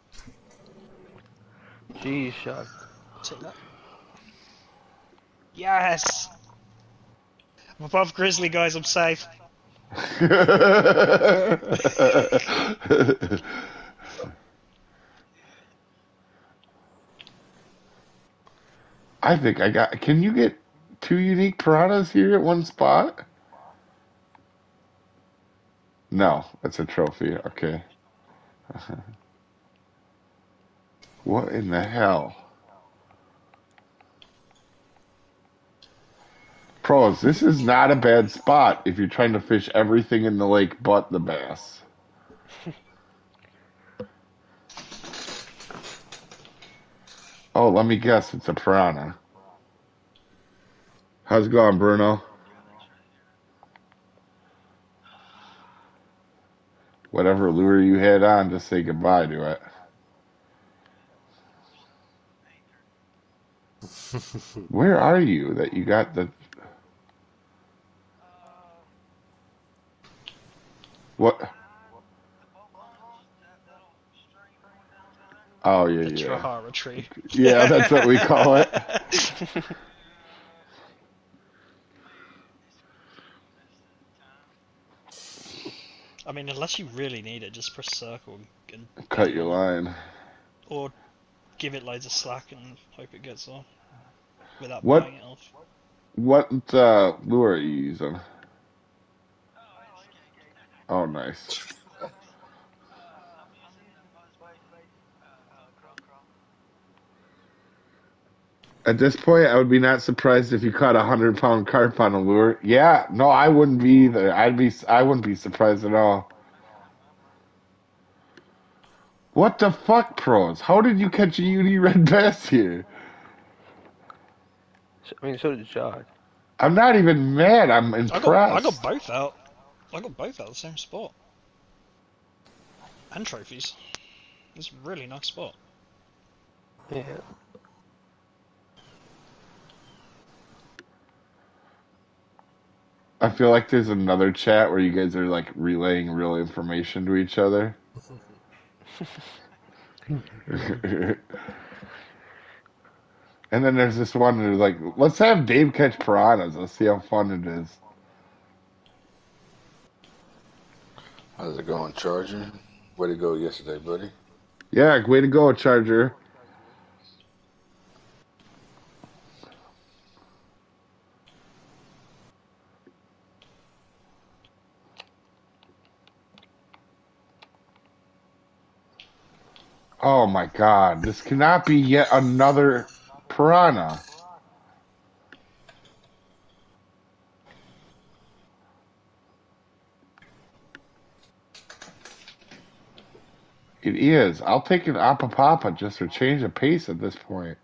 Jeez, Chuck. Take that. Yes! I'm above Grizzly, guys, I'm safe. I think I got. Can you get two unique piranhas here at one spot? No, it's a trophy. Okay. what in the hell? Pros, this is not a bad spot if you're trying to fish everything in the lake but the bass. Oh, let me guess, it's a piranha. How's it going, Bruno? Whatever lure you had on, just say goodbye to it. Where are you that you got the. What? Oh yeah, The yeah, Trahira tree. yeah. That's what we call it. I mean, unless you really need it, just press circle and Cut your line. or give it loads of slack and hope it gets off without What- buying it off. What uh, lure are you using? Oh, nice. At this point, I would be not surprised if you caught a hundred pound carp on a lure. Yeah, no, I wouldn't be either. I'd be, I wouldn't be surprised at all. What the fuck, pros? How did you catch a uni red bass here? I mean, so did Jod. I'm not even mad. I'm I impressed. got I got both out. I got both out the same spot. And trophies. It's a really nice spot. Yeah. I feel like there's another chat where you guys are like relaying real information to each other. and then there's this one who's like, let's have Dave catch piranhas. Let's see how fun it is. How's it going, Charger? Way to go yesterday, buddy. Yeah, way to go, Charger. Oh my god, this cannot be yet another piranha. It is. I'll take an Apapapa just for change of pace at this point.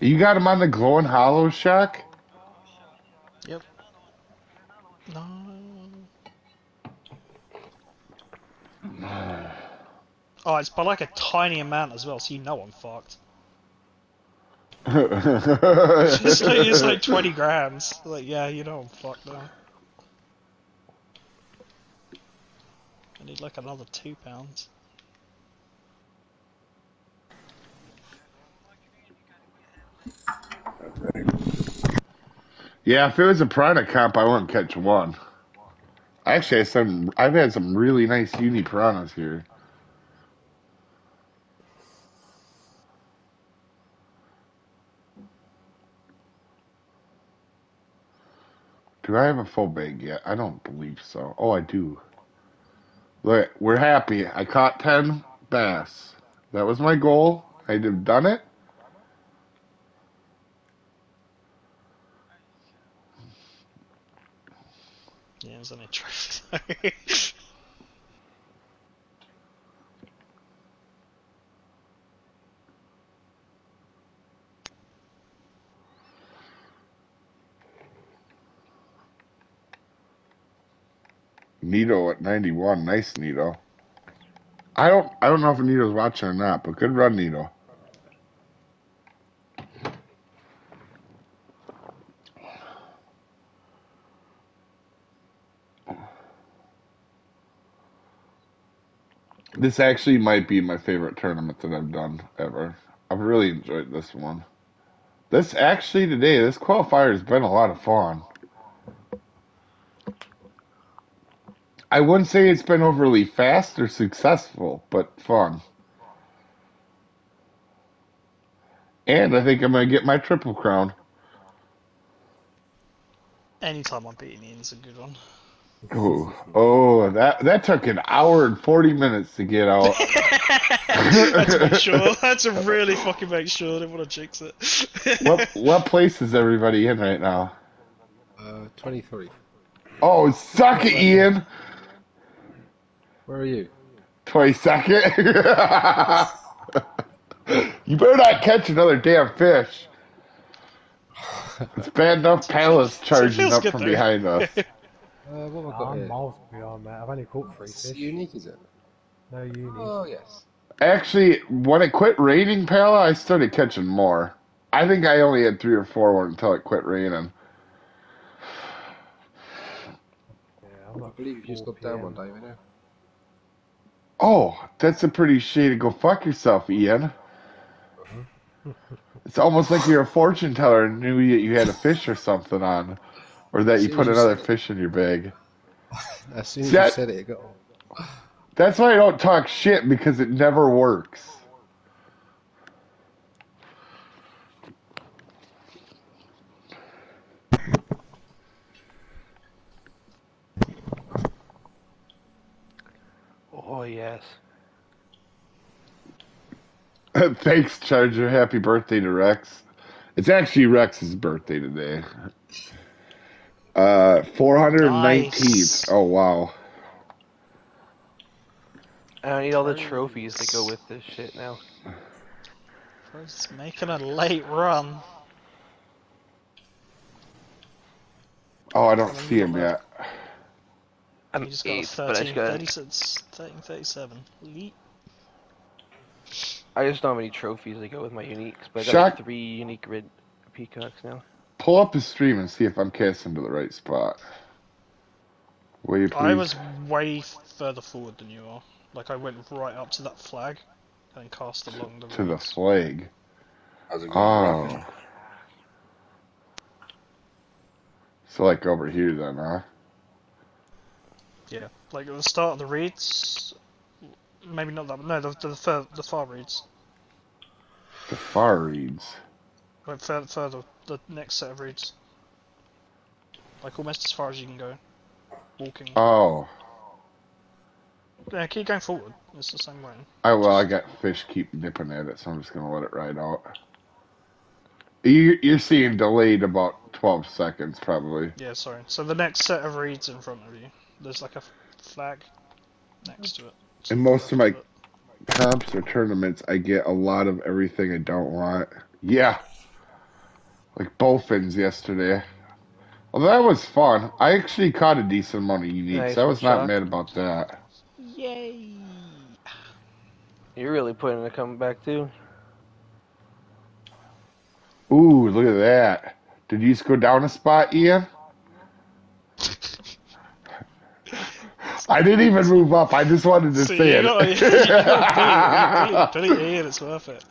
You got him on the glowing hollow shack? Yep. No. Oh, it's by like a tiny amount as well, so you know I'm fucked. It's like, it's like 20 grams. Like, yeah, you know I'm fucked now. I need like another two pounds. yeah, if it was a piranha comp, I wouldn't catch one. Actually, I some I've had some really nice uni piranhas here. Do I have a full bag yet? I don't believe so. Oh, I do. Look, we're happy. I caught 10 bass. That was my goal. I'd have done it. Yeah, it was only a trophy. Nito at 91. Nice, Nito. I don't I don't know if Nito's watching or not, but good run, Nito. This actually might be my favorite tournament that I've done ever. I've really enjoyed this one. This actually today, this qualifier has been a lot of fun. I wouldn't say it's been overly fast or successful, but fun. And I think I'm gonna get my triple crown. Anytime I'm beating Ian's a good one. Oh, oh, that that took an hour and forty minutes to get out. Let's make sure. That's a really fucking make sure. I didn't want to jinx it. what what place is everybody in right now? Uh, 23. Oh, suck it, Ian. Where are you? Twenty second. you better not catch another damn fish. It's bad enough Palace charging up from though. behind us. Uh, what have I got I'm here? miles beyond that. I've only caught three It's fish. unique, is it? No uni. Oh, yes. Actually, when it quit raining, Pala, I started catching more. I think I only had three or four until it quit raining. Yeah, I'm I at believe you just 4 got down PM. one day, you know. Oh, that's a pretty shady go fuck yourself, Ian. It's almost like you're a fortune teller and knew that you had a fish or something on, or that you put you another said fish in your bag. As soon as That- you said it, it got. That's why I don't talk shit because it never works. Oh yes. Thanks, Charger. Happy birthday to Rex. It's actually Rex's birthday today. Uh, 419th. Nice. Oh, wow. I need all the trophies that go with this shit now. It's making a late run. Oh, I don't see him yet. I'm You just got eighth, but I 13, just got 36, 13, 37. Yeet. I just don't have any trophies that go with my uniques, but I got Shock- like three unique red peacocks now. Pull up his stream and see if I'm casting to the right spot. Will you please? I was way further forward than you are. Like I went right up to that flag and cast along the to the flag. How's it going? Oh. Rocky? So, like over here then, huh? Yeah, like at the start of the reeds. Maybe not that. No, the the, fur, the far reeds. The far reeds. Like further, further, the next set of reeds. Like almost as far as you can go. Walking. Oh. yeah, keep going forward. It's the same way. I well, I got fish keep nipping at it, so I'm just gonna let it ride out. You, you're seeing delayed about 12 seconds, probably. Yeah, sorry. So the next set of reeds in front of you, there's like a flag next to it. So In most of my comps or tournaments, I get a lot of everything I don't want. Yeah, like bowfins yesterday. Well, that was fun. I actually caught a decent amount of uniques. Nice, I was not Chuck. mad about that. Yay! You're really putting a comeback too. Ooh, look at that. Did you just go down a spot, Ian? I didn't even move up. I just wanted to See, say you it. Ian, it's worth it.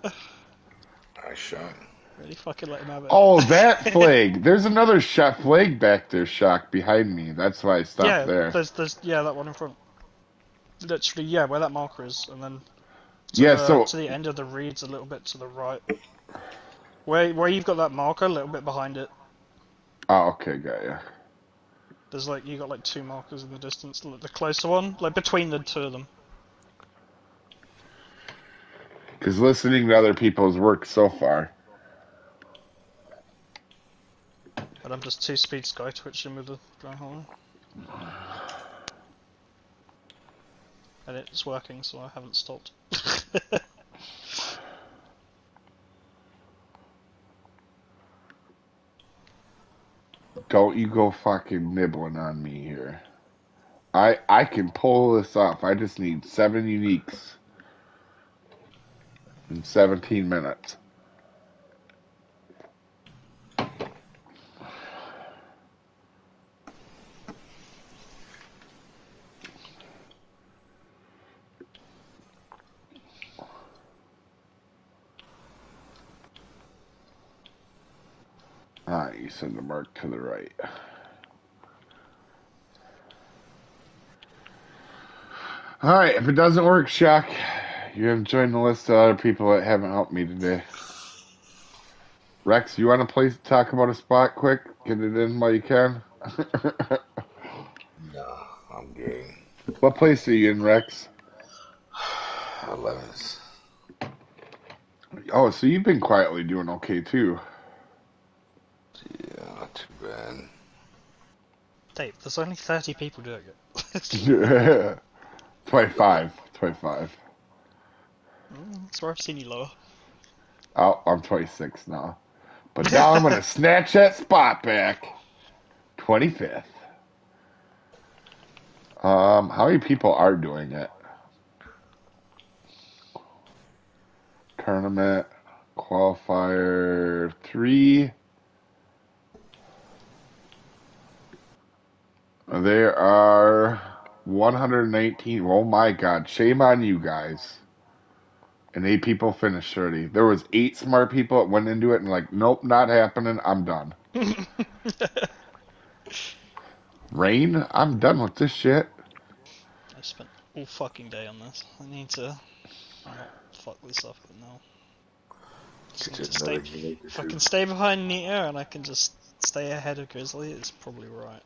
Nice shot. Really fucking let him have it. Oh, that flag. There's another shot flag back there, Shock, behind me. That's why I stopped yeah, there. there's, there's, yeah, that one in front. Literally, yeah, where that marker is, and then to, Yeah, the, so- to the end of the reeds, a little bit to the right. Where where you've got that marker, a little bit behind it. Oh, okay, got ya. There's like you got like two markers in the distance. The the closer one, like between the two of them. Because listening to other people's work so far. But I'm just two speed sky twitching with the dry hole. And it's working, so I haven't stopped. Don't you go fucking nibbling on me here. I I can pull this off. I just need seven uniques in 17 minutes. You send the mark to the right. Alright, if it doesn't work, Shock, you have joined the list of other people that haven't helped me today. Rex, you want to play talk about a spot quick? Get it in while you can. No, I'm good. what place are you in, Rex? 11th. Oh, so you've been quietly doing okay too. Yeah, bad. Dave, there's only 30 people doing it. 25. 25. That's where I've seen you lower. Oh, I'm 26 now. But now I'm going to snatch that spot back. 25th. Um, how many people are doing it? Tournament qualifier three. There are 119. Oh my god, shame on you guys. And eight people finished 30. There was eight smart people that went into it and like, nope, not happening. I'm done. Rain, I'm done with this shit. I spent all fucking day on this. I need to fuck this up now. Just need to stay, if I can stay behind Nita and I can just stay ahead of Grizzly, it's probably right.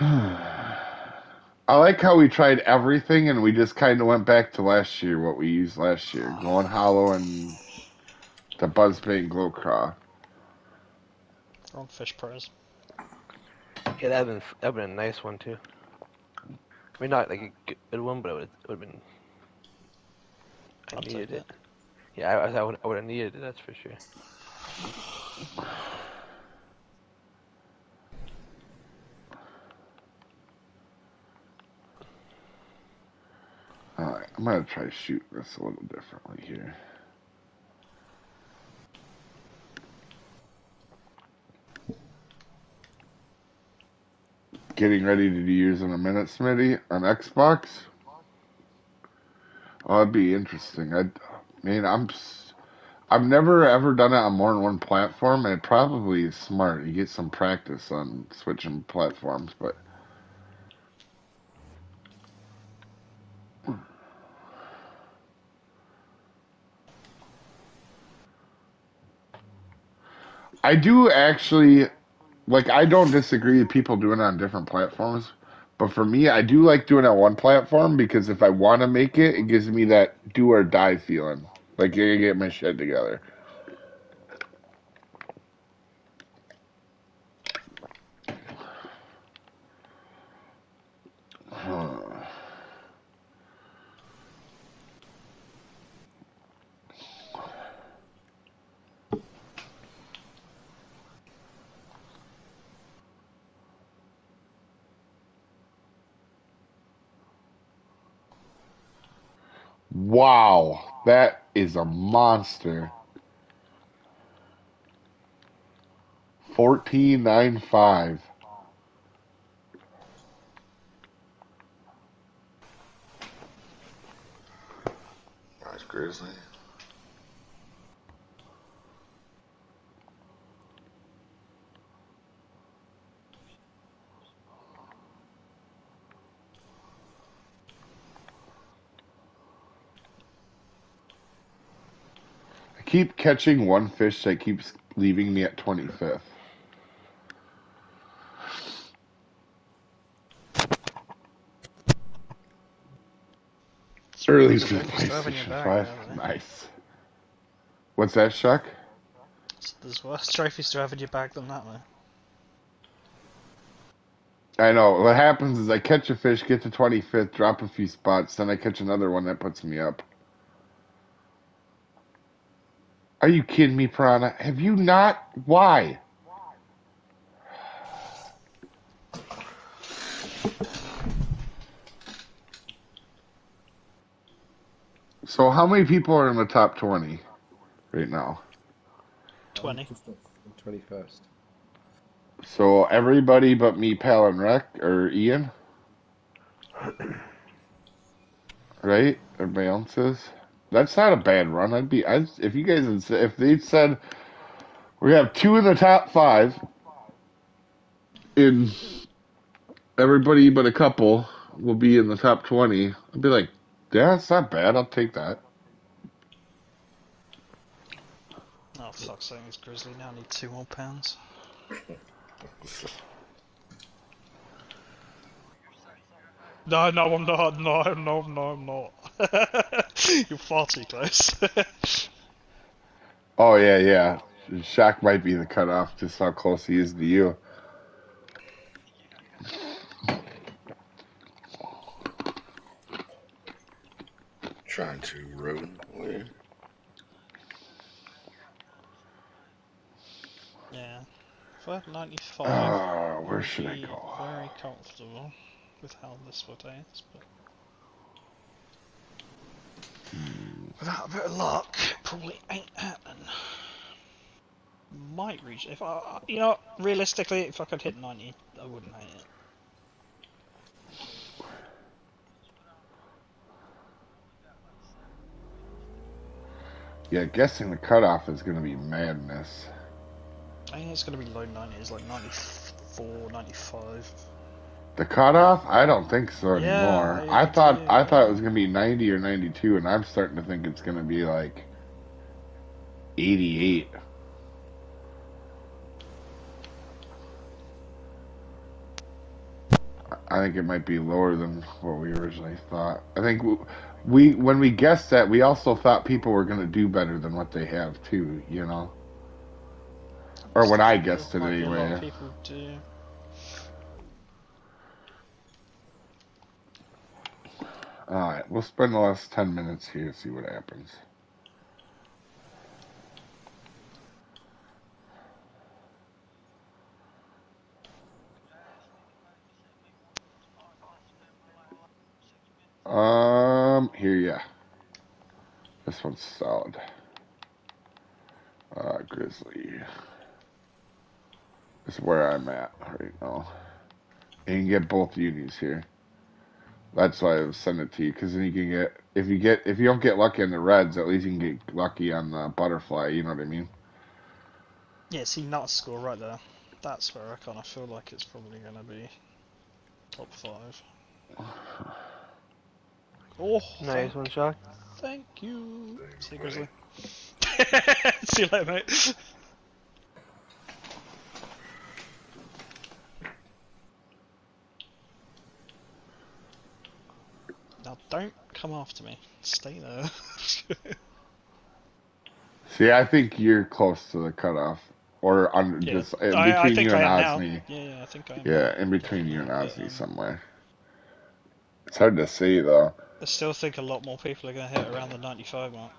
I like how we tried everything and we just kind of went back to last year, what we used last year. Going hollow and the buzzbait and glow craw. Wrong fish pros. Yeah, that'd been that'd been a nice one too. I mean, not like a good one, but it would would have been. I I'll needed it. that. Yeah, I, I would I would have needed it. That's for sure. Alright, I'm gonna try shooting this a little differently here. Getting ready to use in a minute, Smitty, on Xbox. Oh, that'd be interesting. I'd, man, I'm, I've never ever done it on more than one platform, and it probably is smart. You get some practice on switching platforms, but I do actually like I don't disagree with people doing it on different platforms, but for me, I do like doing it on one platform because if I want to make it, it gives me that do or die feeling. Like I get my shit together. Wow, that is a monster. Fourteen nine five. Nice Grizzly. Keep catching one fish that keeps leaving me at twenty fifth. Early's good Trophy's place driving to you shoot five. now. Nice. What's that, Shuck? There's worse trophies to have in your bag than that, man. I know. What happens is I catch a fish, get to 25th, drop a few spots, then I catch another one that puts me up. Are you kidding me, Piranha? Have you not? Why? So, how many people are in the top 20 right now? 20. Just on the 21st. So, everybody but me, Pal, and Rec, or Ian? Right? Everybody else is? That's not a bad run. I'd be, I, if you guys, had, said- if they said we have two in the top five, in everybody but a couple will be in the top 20, I'd be like, yeah, it's not bad. I'll take that. Oh, fuck saying this Grizzly now i need two more pounds. No, no, I'm not. No, no, no, I'm not. You're far too close. Oh, yeah, yeah. Shaq might be the cutoff, just how close he is to you. Trying to ruin. Well, yeah. 595. Ah, where should I go? Very comfortable with how this would is, but Without a bit of luck, probably ain't happening. Might reach if I, you know, realistically, if I could hit 90, I wouldn't hate it. Yeah, guessing the cutoff is going to be madness. I think it's going to be low 90s, like 94, 95. The cutoff? I don't think so Yeah, anymore. I I thought. I thought it was gonna be ninety or ninety two, and I'm starting to think it's gonna be like eighty eight. I think it might be lower than what we originally thought. I think w- we when we guessed that, we also thought people were gonna do better than what they have too. You know, or when I guessed it Might be a lot of anyway. People do. All right, we'll spend the last ten minutes here, see what happens. Um, here, yeah. This one's solid. Uh, Grizzly. This is where I'm at right now. You can get both unis here. That's why I would send it to you because then you can get if you get if you don't get lucky on the reds, at least you can get lucky on the butterfly. You know what I mean? Yeah, see, not score right there. That's where I kind of feel like it's probably going to be top five. Oh, Nice thank, one, Shock. thank you. See you, Grizzly. See you later, mate. Now, don't come after me. Stay there. See, I think you're close to the cutoff, or under yeah. just in I, I between think you and I am Osni. Yeah, yeah, I think I am. Yeah, in between you and Yeah, Osni um, somewhere. It's hard to see though. I still think a lot more people are going to hit around the 95 mark.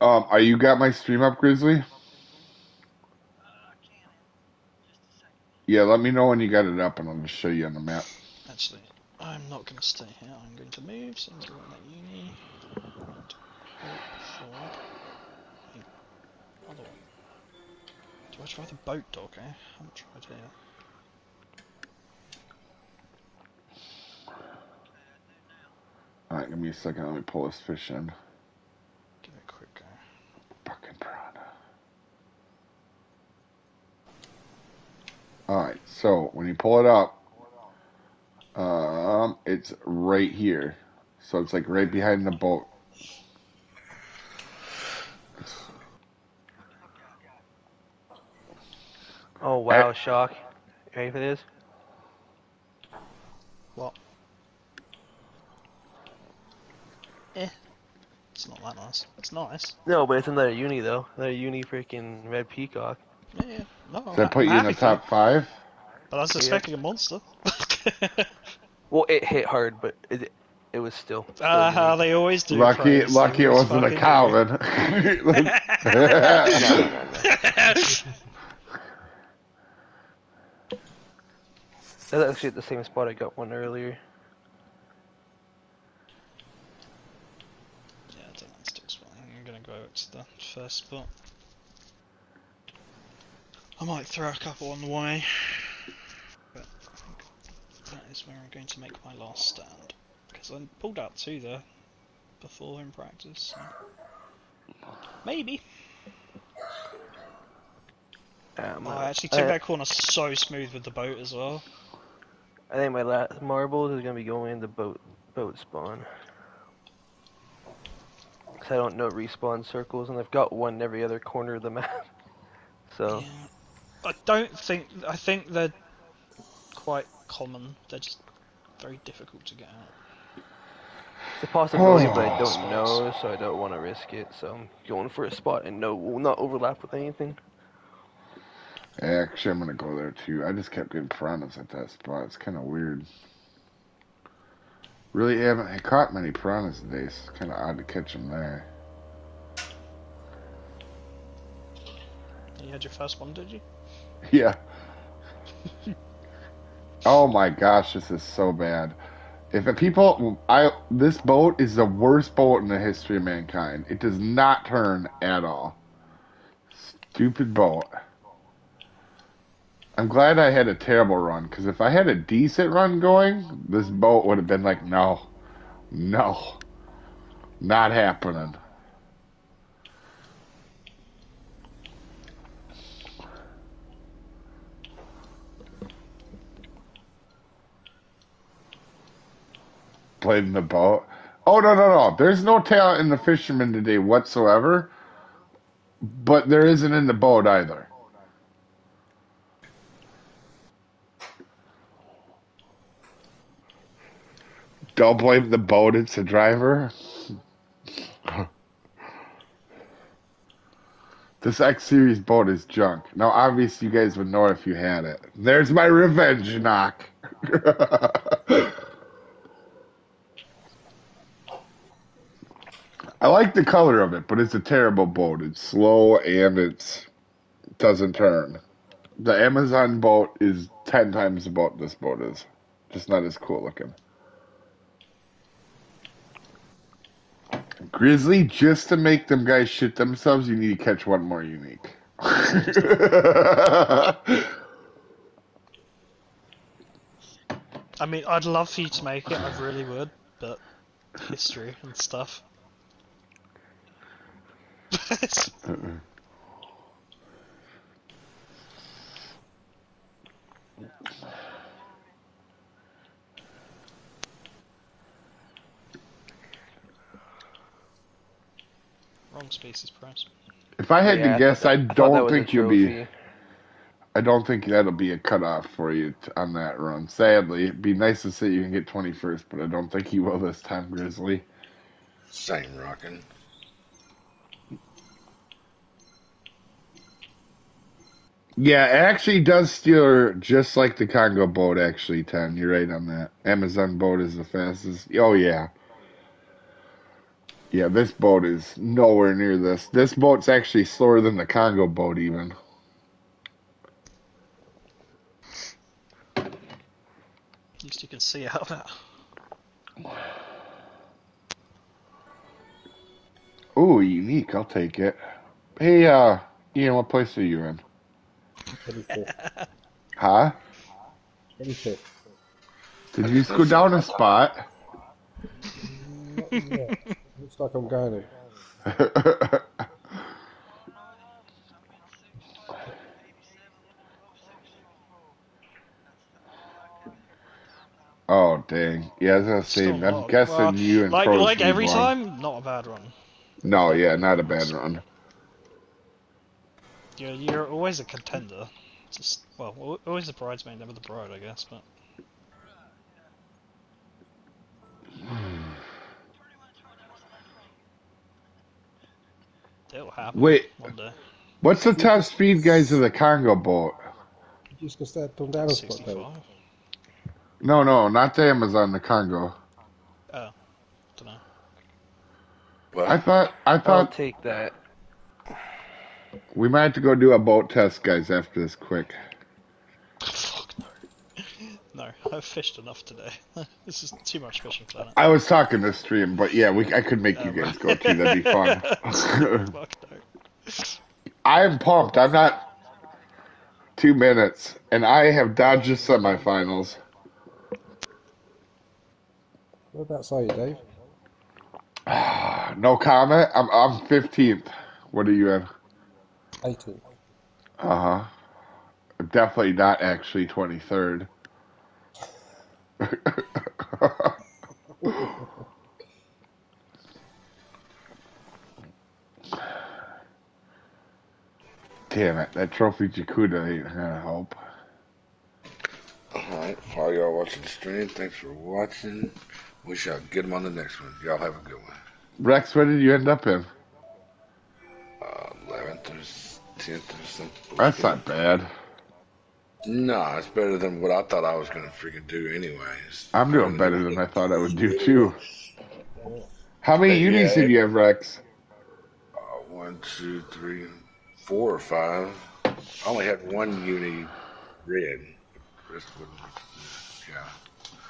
Um, are you got my stream up, Grizzly? Yeah, let me know when you got it up, and I'll just show you on the map. Actually, I'm not going to stay here. I'm going to move. I'm going that uni. Right. Hope forward. Hey, Other one. Do I try the boat dog? Eh? I haven't tried here. All right, give me a second. Let me pull this fish in. Give it a quick go. Fucking piranha. All right, so when you pull it up, um, it's right here. So it's like right behind the boat. Oh wow, Shock. You ready for this? What? Eh. It's not that nice. It's nice. No, but it's another uni though. Another uni freaking red peacock. Yeah, yeah. No, Does I'm, that put I'm you in the happy for it, top five? But I was expecting a monster. Well, it hit hard, but it it was still. still Ah, how they always do. Lucky, pros. lucky it always wasn't a fucking Calvin. That's actually at the same spot I got one earlier. Yeah, I don't know, it's still swelling. I'm gonna go out to the first spot. I might throw a couple on the way. But I think that is where I'm going to make my last stand. Because I pulled out two there before in practice. So. Maybe. Um, Oh, I actually took I, that corner so smooth with the boat as well. I think my last marbles is gonna be going in the boat boat spawn. Cause I don't know respawn circles, and I've got one in every other corner of the map. So Yeah. I don't think. I think they're quite common. They're just very difficult to get out. it's a possibility, but I Oh, don't know, so I don't want to risk it. So I'm going for a spot and no, will not overlap with anything. Actually, I'm gonna go there too. I just kept getting piranhas at that spot. It's kind of weird. Really haven't caught many piranhas today. So it's kind of odd to catch them there. You had your first one, did you? Yeah. oh my gosh, this is so bad. If people, I this boat is the worst boat in the history of mankind. It does not turn at all. Stupid boat. I'm glad I had a terrible run because if I had a decent run going, this boat would have been like, no, no, not happening. Played the boat. Oh no no no! There's no talent in the fisherman today whatsoever. But there isn't in the boat either. Don't blame the boat, it's the driver. this X Series boat is junk. Now, obviously, you guys would know if you had it. There's my revenge knock. I like the color of it, but it's a terrible boat. It's slow and it's doesn't turn. The Amazon boat is ten times the boat this boat is. Just not as cool looking. Grizzly, just to make them guys shit themselves, you need to catch one more unique. I mean, I'd love for you to make it, I really would, but history and stuff. Uh-uh. Wrong species, perhaps. if I had Yeah, to guess, I thought that don't was a think you'll be. I don't think that'll be a cutoff for you t- on that run. Sadly, it'd be nice to say you can get 21st, but I don't think you will this time, Grizzly. Same rocking. Yeah, it actually does steer just like the Congo boat, actually, Ten. You're right on that. Amazon boat is the fastest. Oh, yeah. Yeah, this boat is nowhere near this. This boat's actually slower than the Congo boat, even. At least you can see out it. Ooh, unique. I'll take it. Hey, uh, Ian, what place are you in? 25th. Huh? 25th. Did you just go down a spot? Not yet. Looks like I'm going to. oh, dang. Yeah, I was gonna say. I'm not- guessing well, you and like Pros like every one. time, not a bad run. No, yeah, not a bad run. You're you're always a contender. Just well, always the bridesmaid, never the bride, I guess. But it'll happen. Wait. one day. What's the top speed guys of the Congo boat? Just gonna start on down a spot No, no, not the Amazon, the Congo. Oh, don't know. But I thought, I thought I'll take that. We might have to go do a boat test, guys, after this quick. Fuck no. No, I've fished enough today. this is too much fishing planet. I was talking to stream, but yeah, we I could make you Um, guys go too. That'd be fun. Fuck no. I'm pumped. I'm not two minutes, and I have dodged the semifinals. What about you, Dave? No comment. I'm I'm 15th. What are you in? 18. Uh huh. Definitely not actually 23rd. Damn it, that trophy Jakuda ain't gonna help. Alright, for all y'all watching the stream, thanks for watching. We shall get them on the next one. Y'all have a good one. Rex, where did you end up in? Uh, 11th or 10th or something. That's not bad. No, it's better than what I thought I was going to freaking do anyways. I'm doing better than I thought I would do too. How many Yeah. unis did you have, Rex? Uh, one, two, three, four or five. I only had one uni red. The rest wouldn't. Yeah.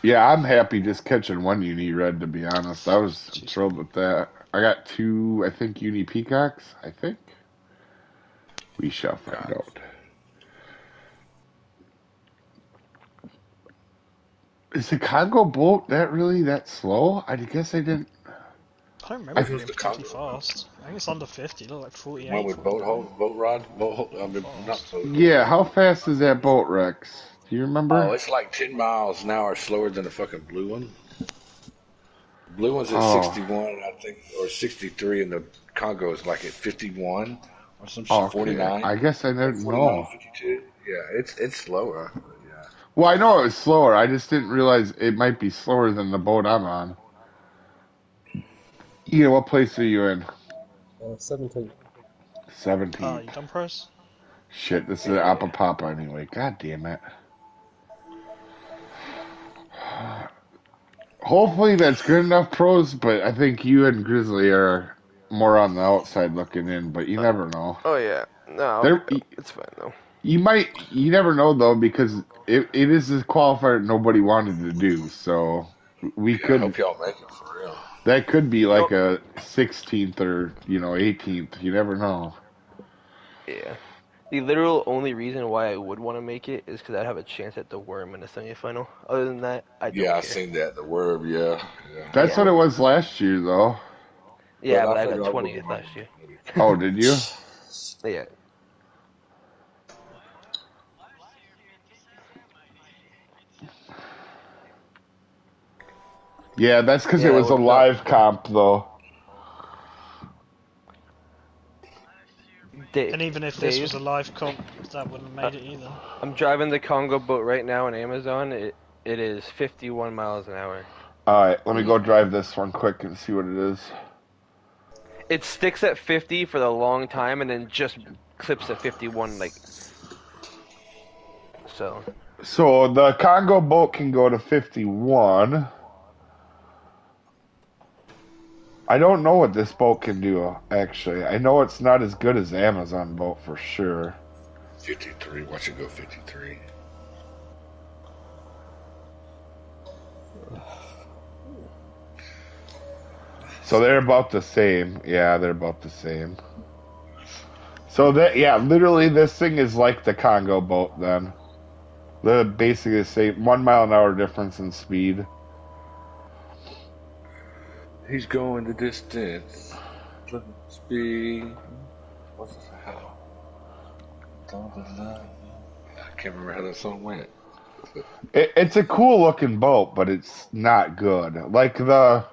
Yeah, I'm happy just catching one uni red. To be honest, I was thrilled with that. I got two, I think, uni peacocks. I think we shall find out. Is the Congo boat that really that slow? I guess I didn't. I don't remember I it being think the pretty Congo- fast. I think it's under 50, it looked like 48. One with boat hole, boat rod, boat hole. I mean, not so. Yeah, how fast is that boat, Rex? Do you remember? Oh, it's like 10 miles an hour slower than the fucking blue one. Blue one's at Oh. 61, I think, or 63, and the Congo is like at 51 or some shit, Oh, okay. 49. I guess I didn't know. 52. Yeah, it's it's slower. Yeah. Well, I know it was slower. I just didn't realize it might be slower than the boat I'm on. Yeah, what place are you in? Uh, 17. 17. Oh, you done pros? Shit, this is Appa Papa anyway. God damn it. Hopefully that's good enough pros, but I think you and Grizzly are more on the outside looking in, but you never know. Oh yeah. No, There- it's fine though. You might, you never know though, because it, it is a qualifier nobody wanted to do, so we I could, hope y'all make it for real. that could be like a 16th or, you know, 18th. You never know. Yeah. The literal only reason why I would want to make it is because I'd have a chance at the worm in the semifinal. Other than that, I don't Yeah, I care. seen that. The worm. yeah. yeah. That's what it was last year though. Yeah, Well, but I I got 20th last year. Oh, did you? Yeah. Yeah, that's because Yeah, it was a well, no. live comp though. Dave, And even if this was a live comp, that wouldn't have made it either. I'm driving the Congo boat right now on Amazon. It it is 51 miles an hour. All right, let me go drive this one quick and see what it is. It sticks at 50 for the long time and then just clips at 51 like. So So the Congo boat can go to 51. I don't know what this boat can do, actually. I know it's not as good as Amazon boat for sure. 53. Watch it go 53. So they're about the same. Yeah, they're about the same. So that yeah, literally this thing is like the Congo boat then. The basically the same one mile an hour difference in speed. He's going the distance. Speed. What's this? How? I can't remember how that song went. It, it's a cool looking boat, but it's not good. Like the,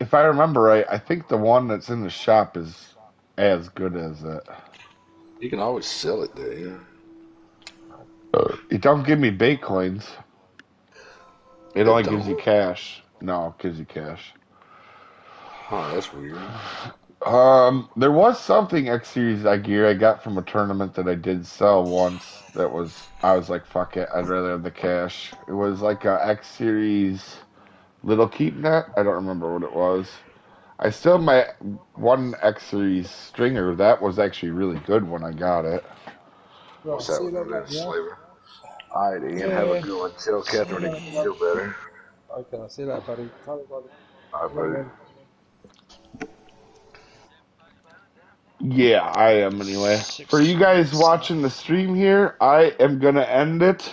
if I remember right, I think the one that's in the shop is as good as it. You can always sell it there, yeah. It don't give me bait coins. It only It gives you cash. No, it gives you cash. Oh, that's weird. Um, there was something X Series I gear I got from a tournament that I did sell once. That was I was like, fuck it, I'd rather have the cash. It was like a X Series little keep net. I don't remember what it was. I still have my one X Series stringer. That was actually really good when I got it. Right, What's see that you with later, yeah? slaver? Alright, Ian, have a good one. Tell Catherine to feel better. Okay, I'll see later, buddy. Buddy. Alright, buddy. Yeah, I am anyway. For you guys watching the stream here, I am gonna end it.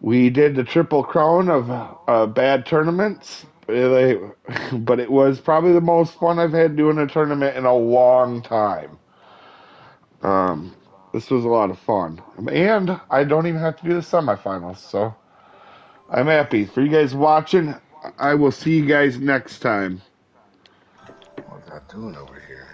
We did the triple crown of uh, bad tournaments, but it was probably the most fun I've had doing a tournament in a long time. Um, this was a lot of fun, and I don't even have to do the semifinals, so I'm happy. For you guys watching, I will see you guys next time. What's that doing over here?